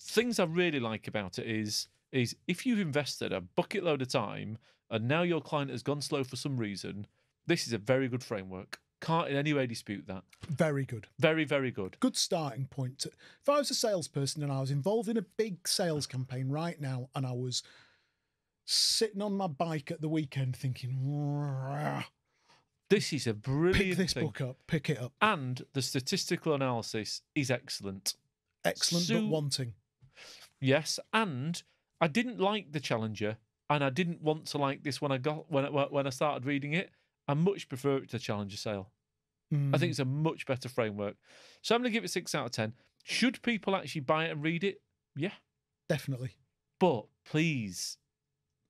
Speaker 2: Things I really like about it is is if you've invested a bucket load of time and now your client has gone slow for some reason, this is a very good framework. Can't in any way dispute that.
Speaker 1: Very good.
Speaker 2: Very, very good.
Speaker 1: Good starting point. If I was a salesperson and I was involved in a big sales campaign right now and I was sitting on my bike at the weekend thinking, "Rah,
Speaker 2: This is a brilliant pick
Speaker 1: this
Speaker 2: thing.
Speaker 1: book up, pick it up.
Speaker 2: And the statistical analysis is excellent.
Speaker 1: Excellent,
Speaker 2: So-
Speaker 1: but wanting.
Speaker 2: Yes, and I didn't like the Challenger, and I didn't want to like this when I got when I, when I started reading it. I much prefer it to Challenger Sale. I
Speaker 1: Mm,
Speaker 2: think it's a much better framework. So I'm going to give it six out of ten. Should people actually buy it and read it? Yeah,
Speaker 1: definitely.
Speaker 2: but please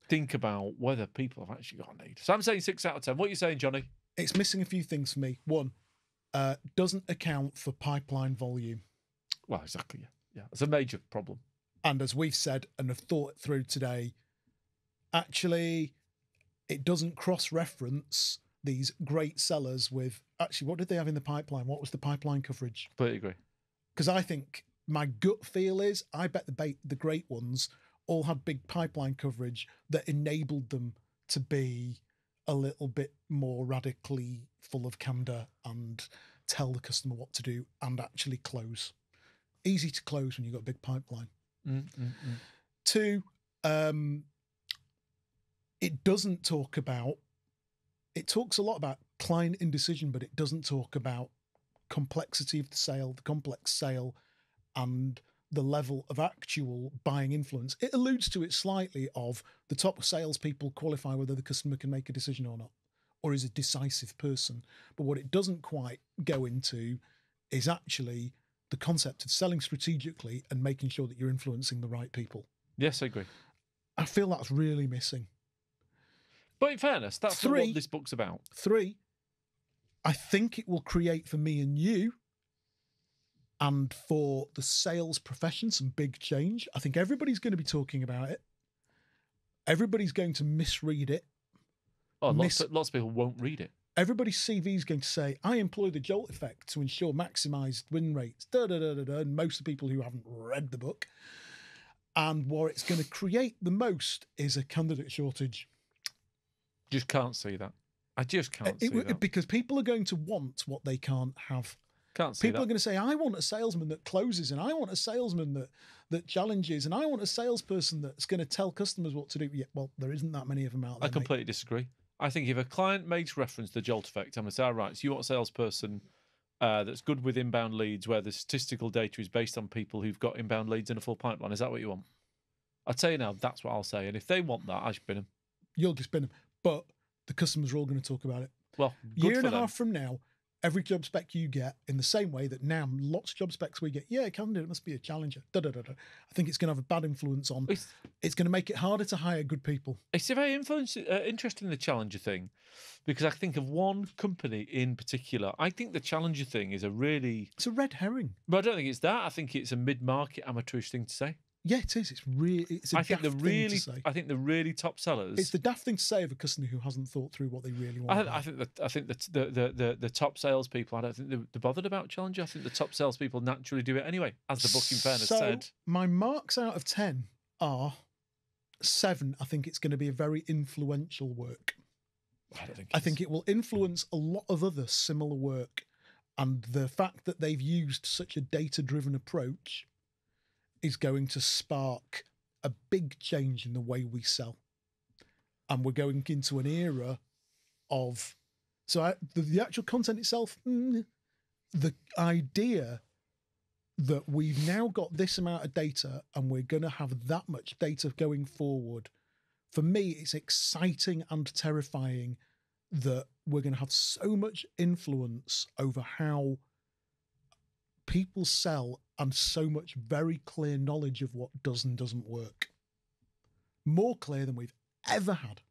Speaker 2: think about whether people have actually got a need. So I'm saying six out of ten. What are you saying, Johnny?
Speaker 1: It's missing a few things for me. One, uh, doesn't account for pipeline volume.
Speaker 2: Well, exactly. Yeah, yeah. It's a major problem.
Speaker 1: And as we've said and have thought through today, actually, it doesn't cross reference these great sellers with actually what did they have in the pipeline? What was the pipeline coverage?
Speaker 2: Completely agree.
Speaker 1: Because I think my gut feel is I bet the bait, the great ones all had big pipeline coverage that enabled them to be a little bit more radically full of candor and tell the customer what to do and actually close. Easy to close when you've got a big pipeline.
Speaker 2: Mm, mm, mm.
Speaker 1: Two, um, it doesn't talk about, it talks a lot about client indecision, but it doesn't talk about complexity of the sale, the complex sale, and the level of actual buying influence. It alludes to it slightly of the top salespeople qualify whether the customer can make a decision or not, or is a decisive person. But what it doesn't quite go into is actually the concept of selling strategically and making sure that you're influencing the right people.
Speaker 2: Yes, I agree.
Speaker 1: I feel that's really missing.
Speaker 2: But in fairness, that's
Speaker 1: Three.
Speaker 2: what this book's about.
Speaker 1: Three, I think it will create for me and you and for the sales profession some big change. I think everybody's going to be talking about it. Everybody's going to misread it.
Speaker 2: Oh, lots,
Speaker 1: Miss-
Speaker 2: of, lots of people won't read it.
Speaker 1: Everybody's CV is going to say, I employ the jolt effect to ensure maximized win rates. Da, da, da, da, da. And most of the people who haven't read the book. And what it's going to create the most is a candidate shortage.
Speaker 2: Just can't see that. I just can't
Speaker 1: It-
Speaker 2: see
Speaker 1: it-
Speaker 2: that.
Speaker 1: because people are going to want what they can't have.
Speaker 2: Can't see
Speaker 1: People
Speaker 2: that.
Speaker 1: are going to say, "I want a salesman that closes, and I want a salesman that that challenges, and I want a salesperson that's going to tell customers what to do." Yeah, well, there isn't that many of them out there.
Speaker 2: I
Speaker 1: mate.
Speaker 2: completely disagree. I think if a client makes reference to the jolt effect, I'm going to say, all right, so you want a salesperson uh, that's good with inbound leads where the statistical data is based on people who've got inbound leads in a full pipeline. Is that what you want? I'll tell you now, that's what I'll say. And if they want that, I should bin them.
Speaker 1: You'll just spin them, but the customers are all going to talk about it.
Speaker 2: Well,
Speaker 1: Year and a
Speaker 2: them.
Speaker 1: half from now, every job spec you get, in the same way that now lots of job specs we get, yeah, candidate must be a challenger. Da, da, da, da. I think it's going to have a bad influence on.
Speaker 2: It's,
Speaker 1: It's going to make it harder to hire good people.
Speaker 2: it's a very influence, uh, interesting, the Challenger thing, because I think of one company in particular. I think the Challenger thing is a really,
Speaker 1: It's a red herring.
Speaker 2: but I don't think it's that. I think it's a mid market amateurish thing to say.
Speaker 1: Yeah, it is. It's really. It's a
Speaker 2: I think the really. I think the really top sellers.
Speaker 1: It's the daft thing to say of a customer who hasn't thought through what they really want.
Speaker 2: I, think- I think that I think that the, the, the, the top salespeople, I don't think they're, bothered about Challenger. I think the top salespeople naturally do it anyway, as the book in fairness
Speaker 1: So,
Speaker 2: said.
Speaker 1: My marks out of 10 are seven. I think it's going to be a very influential work.
Speaker 2: I don't think.
Speaker 1: I think it will influence a lot of other similar work And the fact that they've used such a data driven approach is going to spark a big change in the way we sell. And we're going into an era of so I, the, the actual content itself, mm, the idea that we've now got this amount of data and we're going to have that much data going forward. For me, it's exciting and terrifying that we're going to have so much influence over how people sell and so much very clear knowledge of what does and doesn't work. More clear than we've ever had.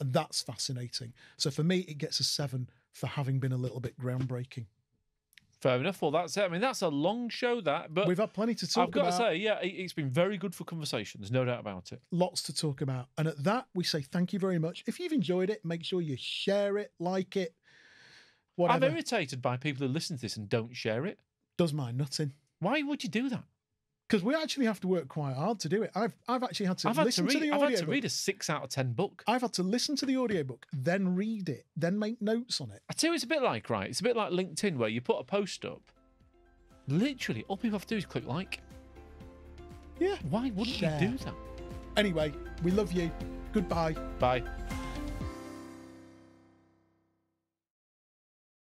Speaker 1: And that's fascinating. So for me, it gets a seven for having been a little bit groundbreaking.
Speaker 2: Fair enough. Well, that's it. I mean, that's a long show, that. But
Speaker 1: We've had plenty to talk
Speaker 2: I've got
Speaker 1: about.
Speaker 2: to say, yeah, it- it's been very good for conversation. There's no doubt about it.
Speaker 1: lots to talk about. And at that, we say thank you very much. If you've enjoyed it, make sure you share it, like it, whatever.
Speaker 2: I'm irritated by people who listen to this and don't share it.
Speaker 1: Does my nutting.
Speaker 2: Why would you do that?
Speaker 1: Because we actually have to work quite hard to do it. I've I've actually had to
Speaker 2: I've had to read.
Speaker 1: to, the
Speaker 2: I've had to read a six out of ten book.
Speaker 1: I've had to listen to the audiobook, then read it, then make notes on it.
Speaker 2: I tell you, it's a bit like right. It's a bit like LinkedIn, where you put a post up. Literally, all people have to do is click like.
Speaker 1: Yeah.
Speaker 2: Why wouldn't
Speaker 1: Share.
Speaker 2: you do that?
Speaker 1: Anyway, we love you. Goodbye.
Speaker 2: Bye.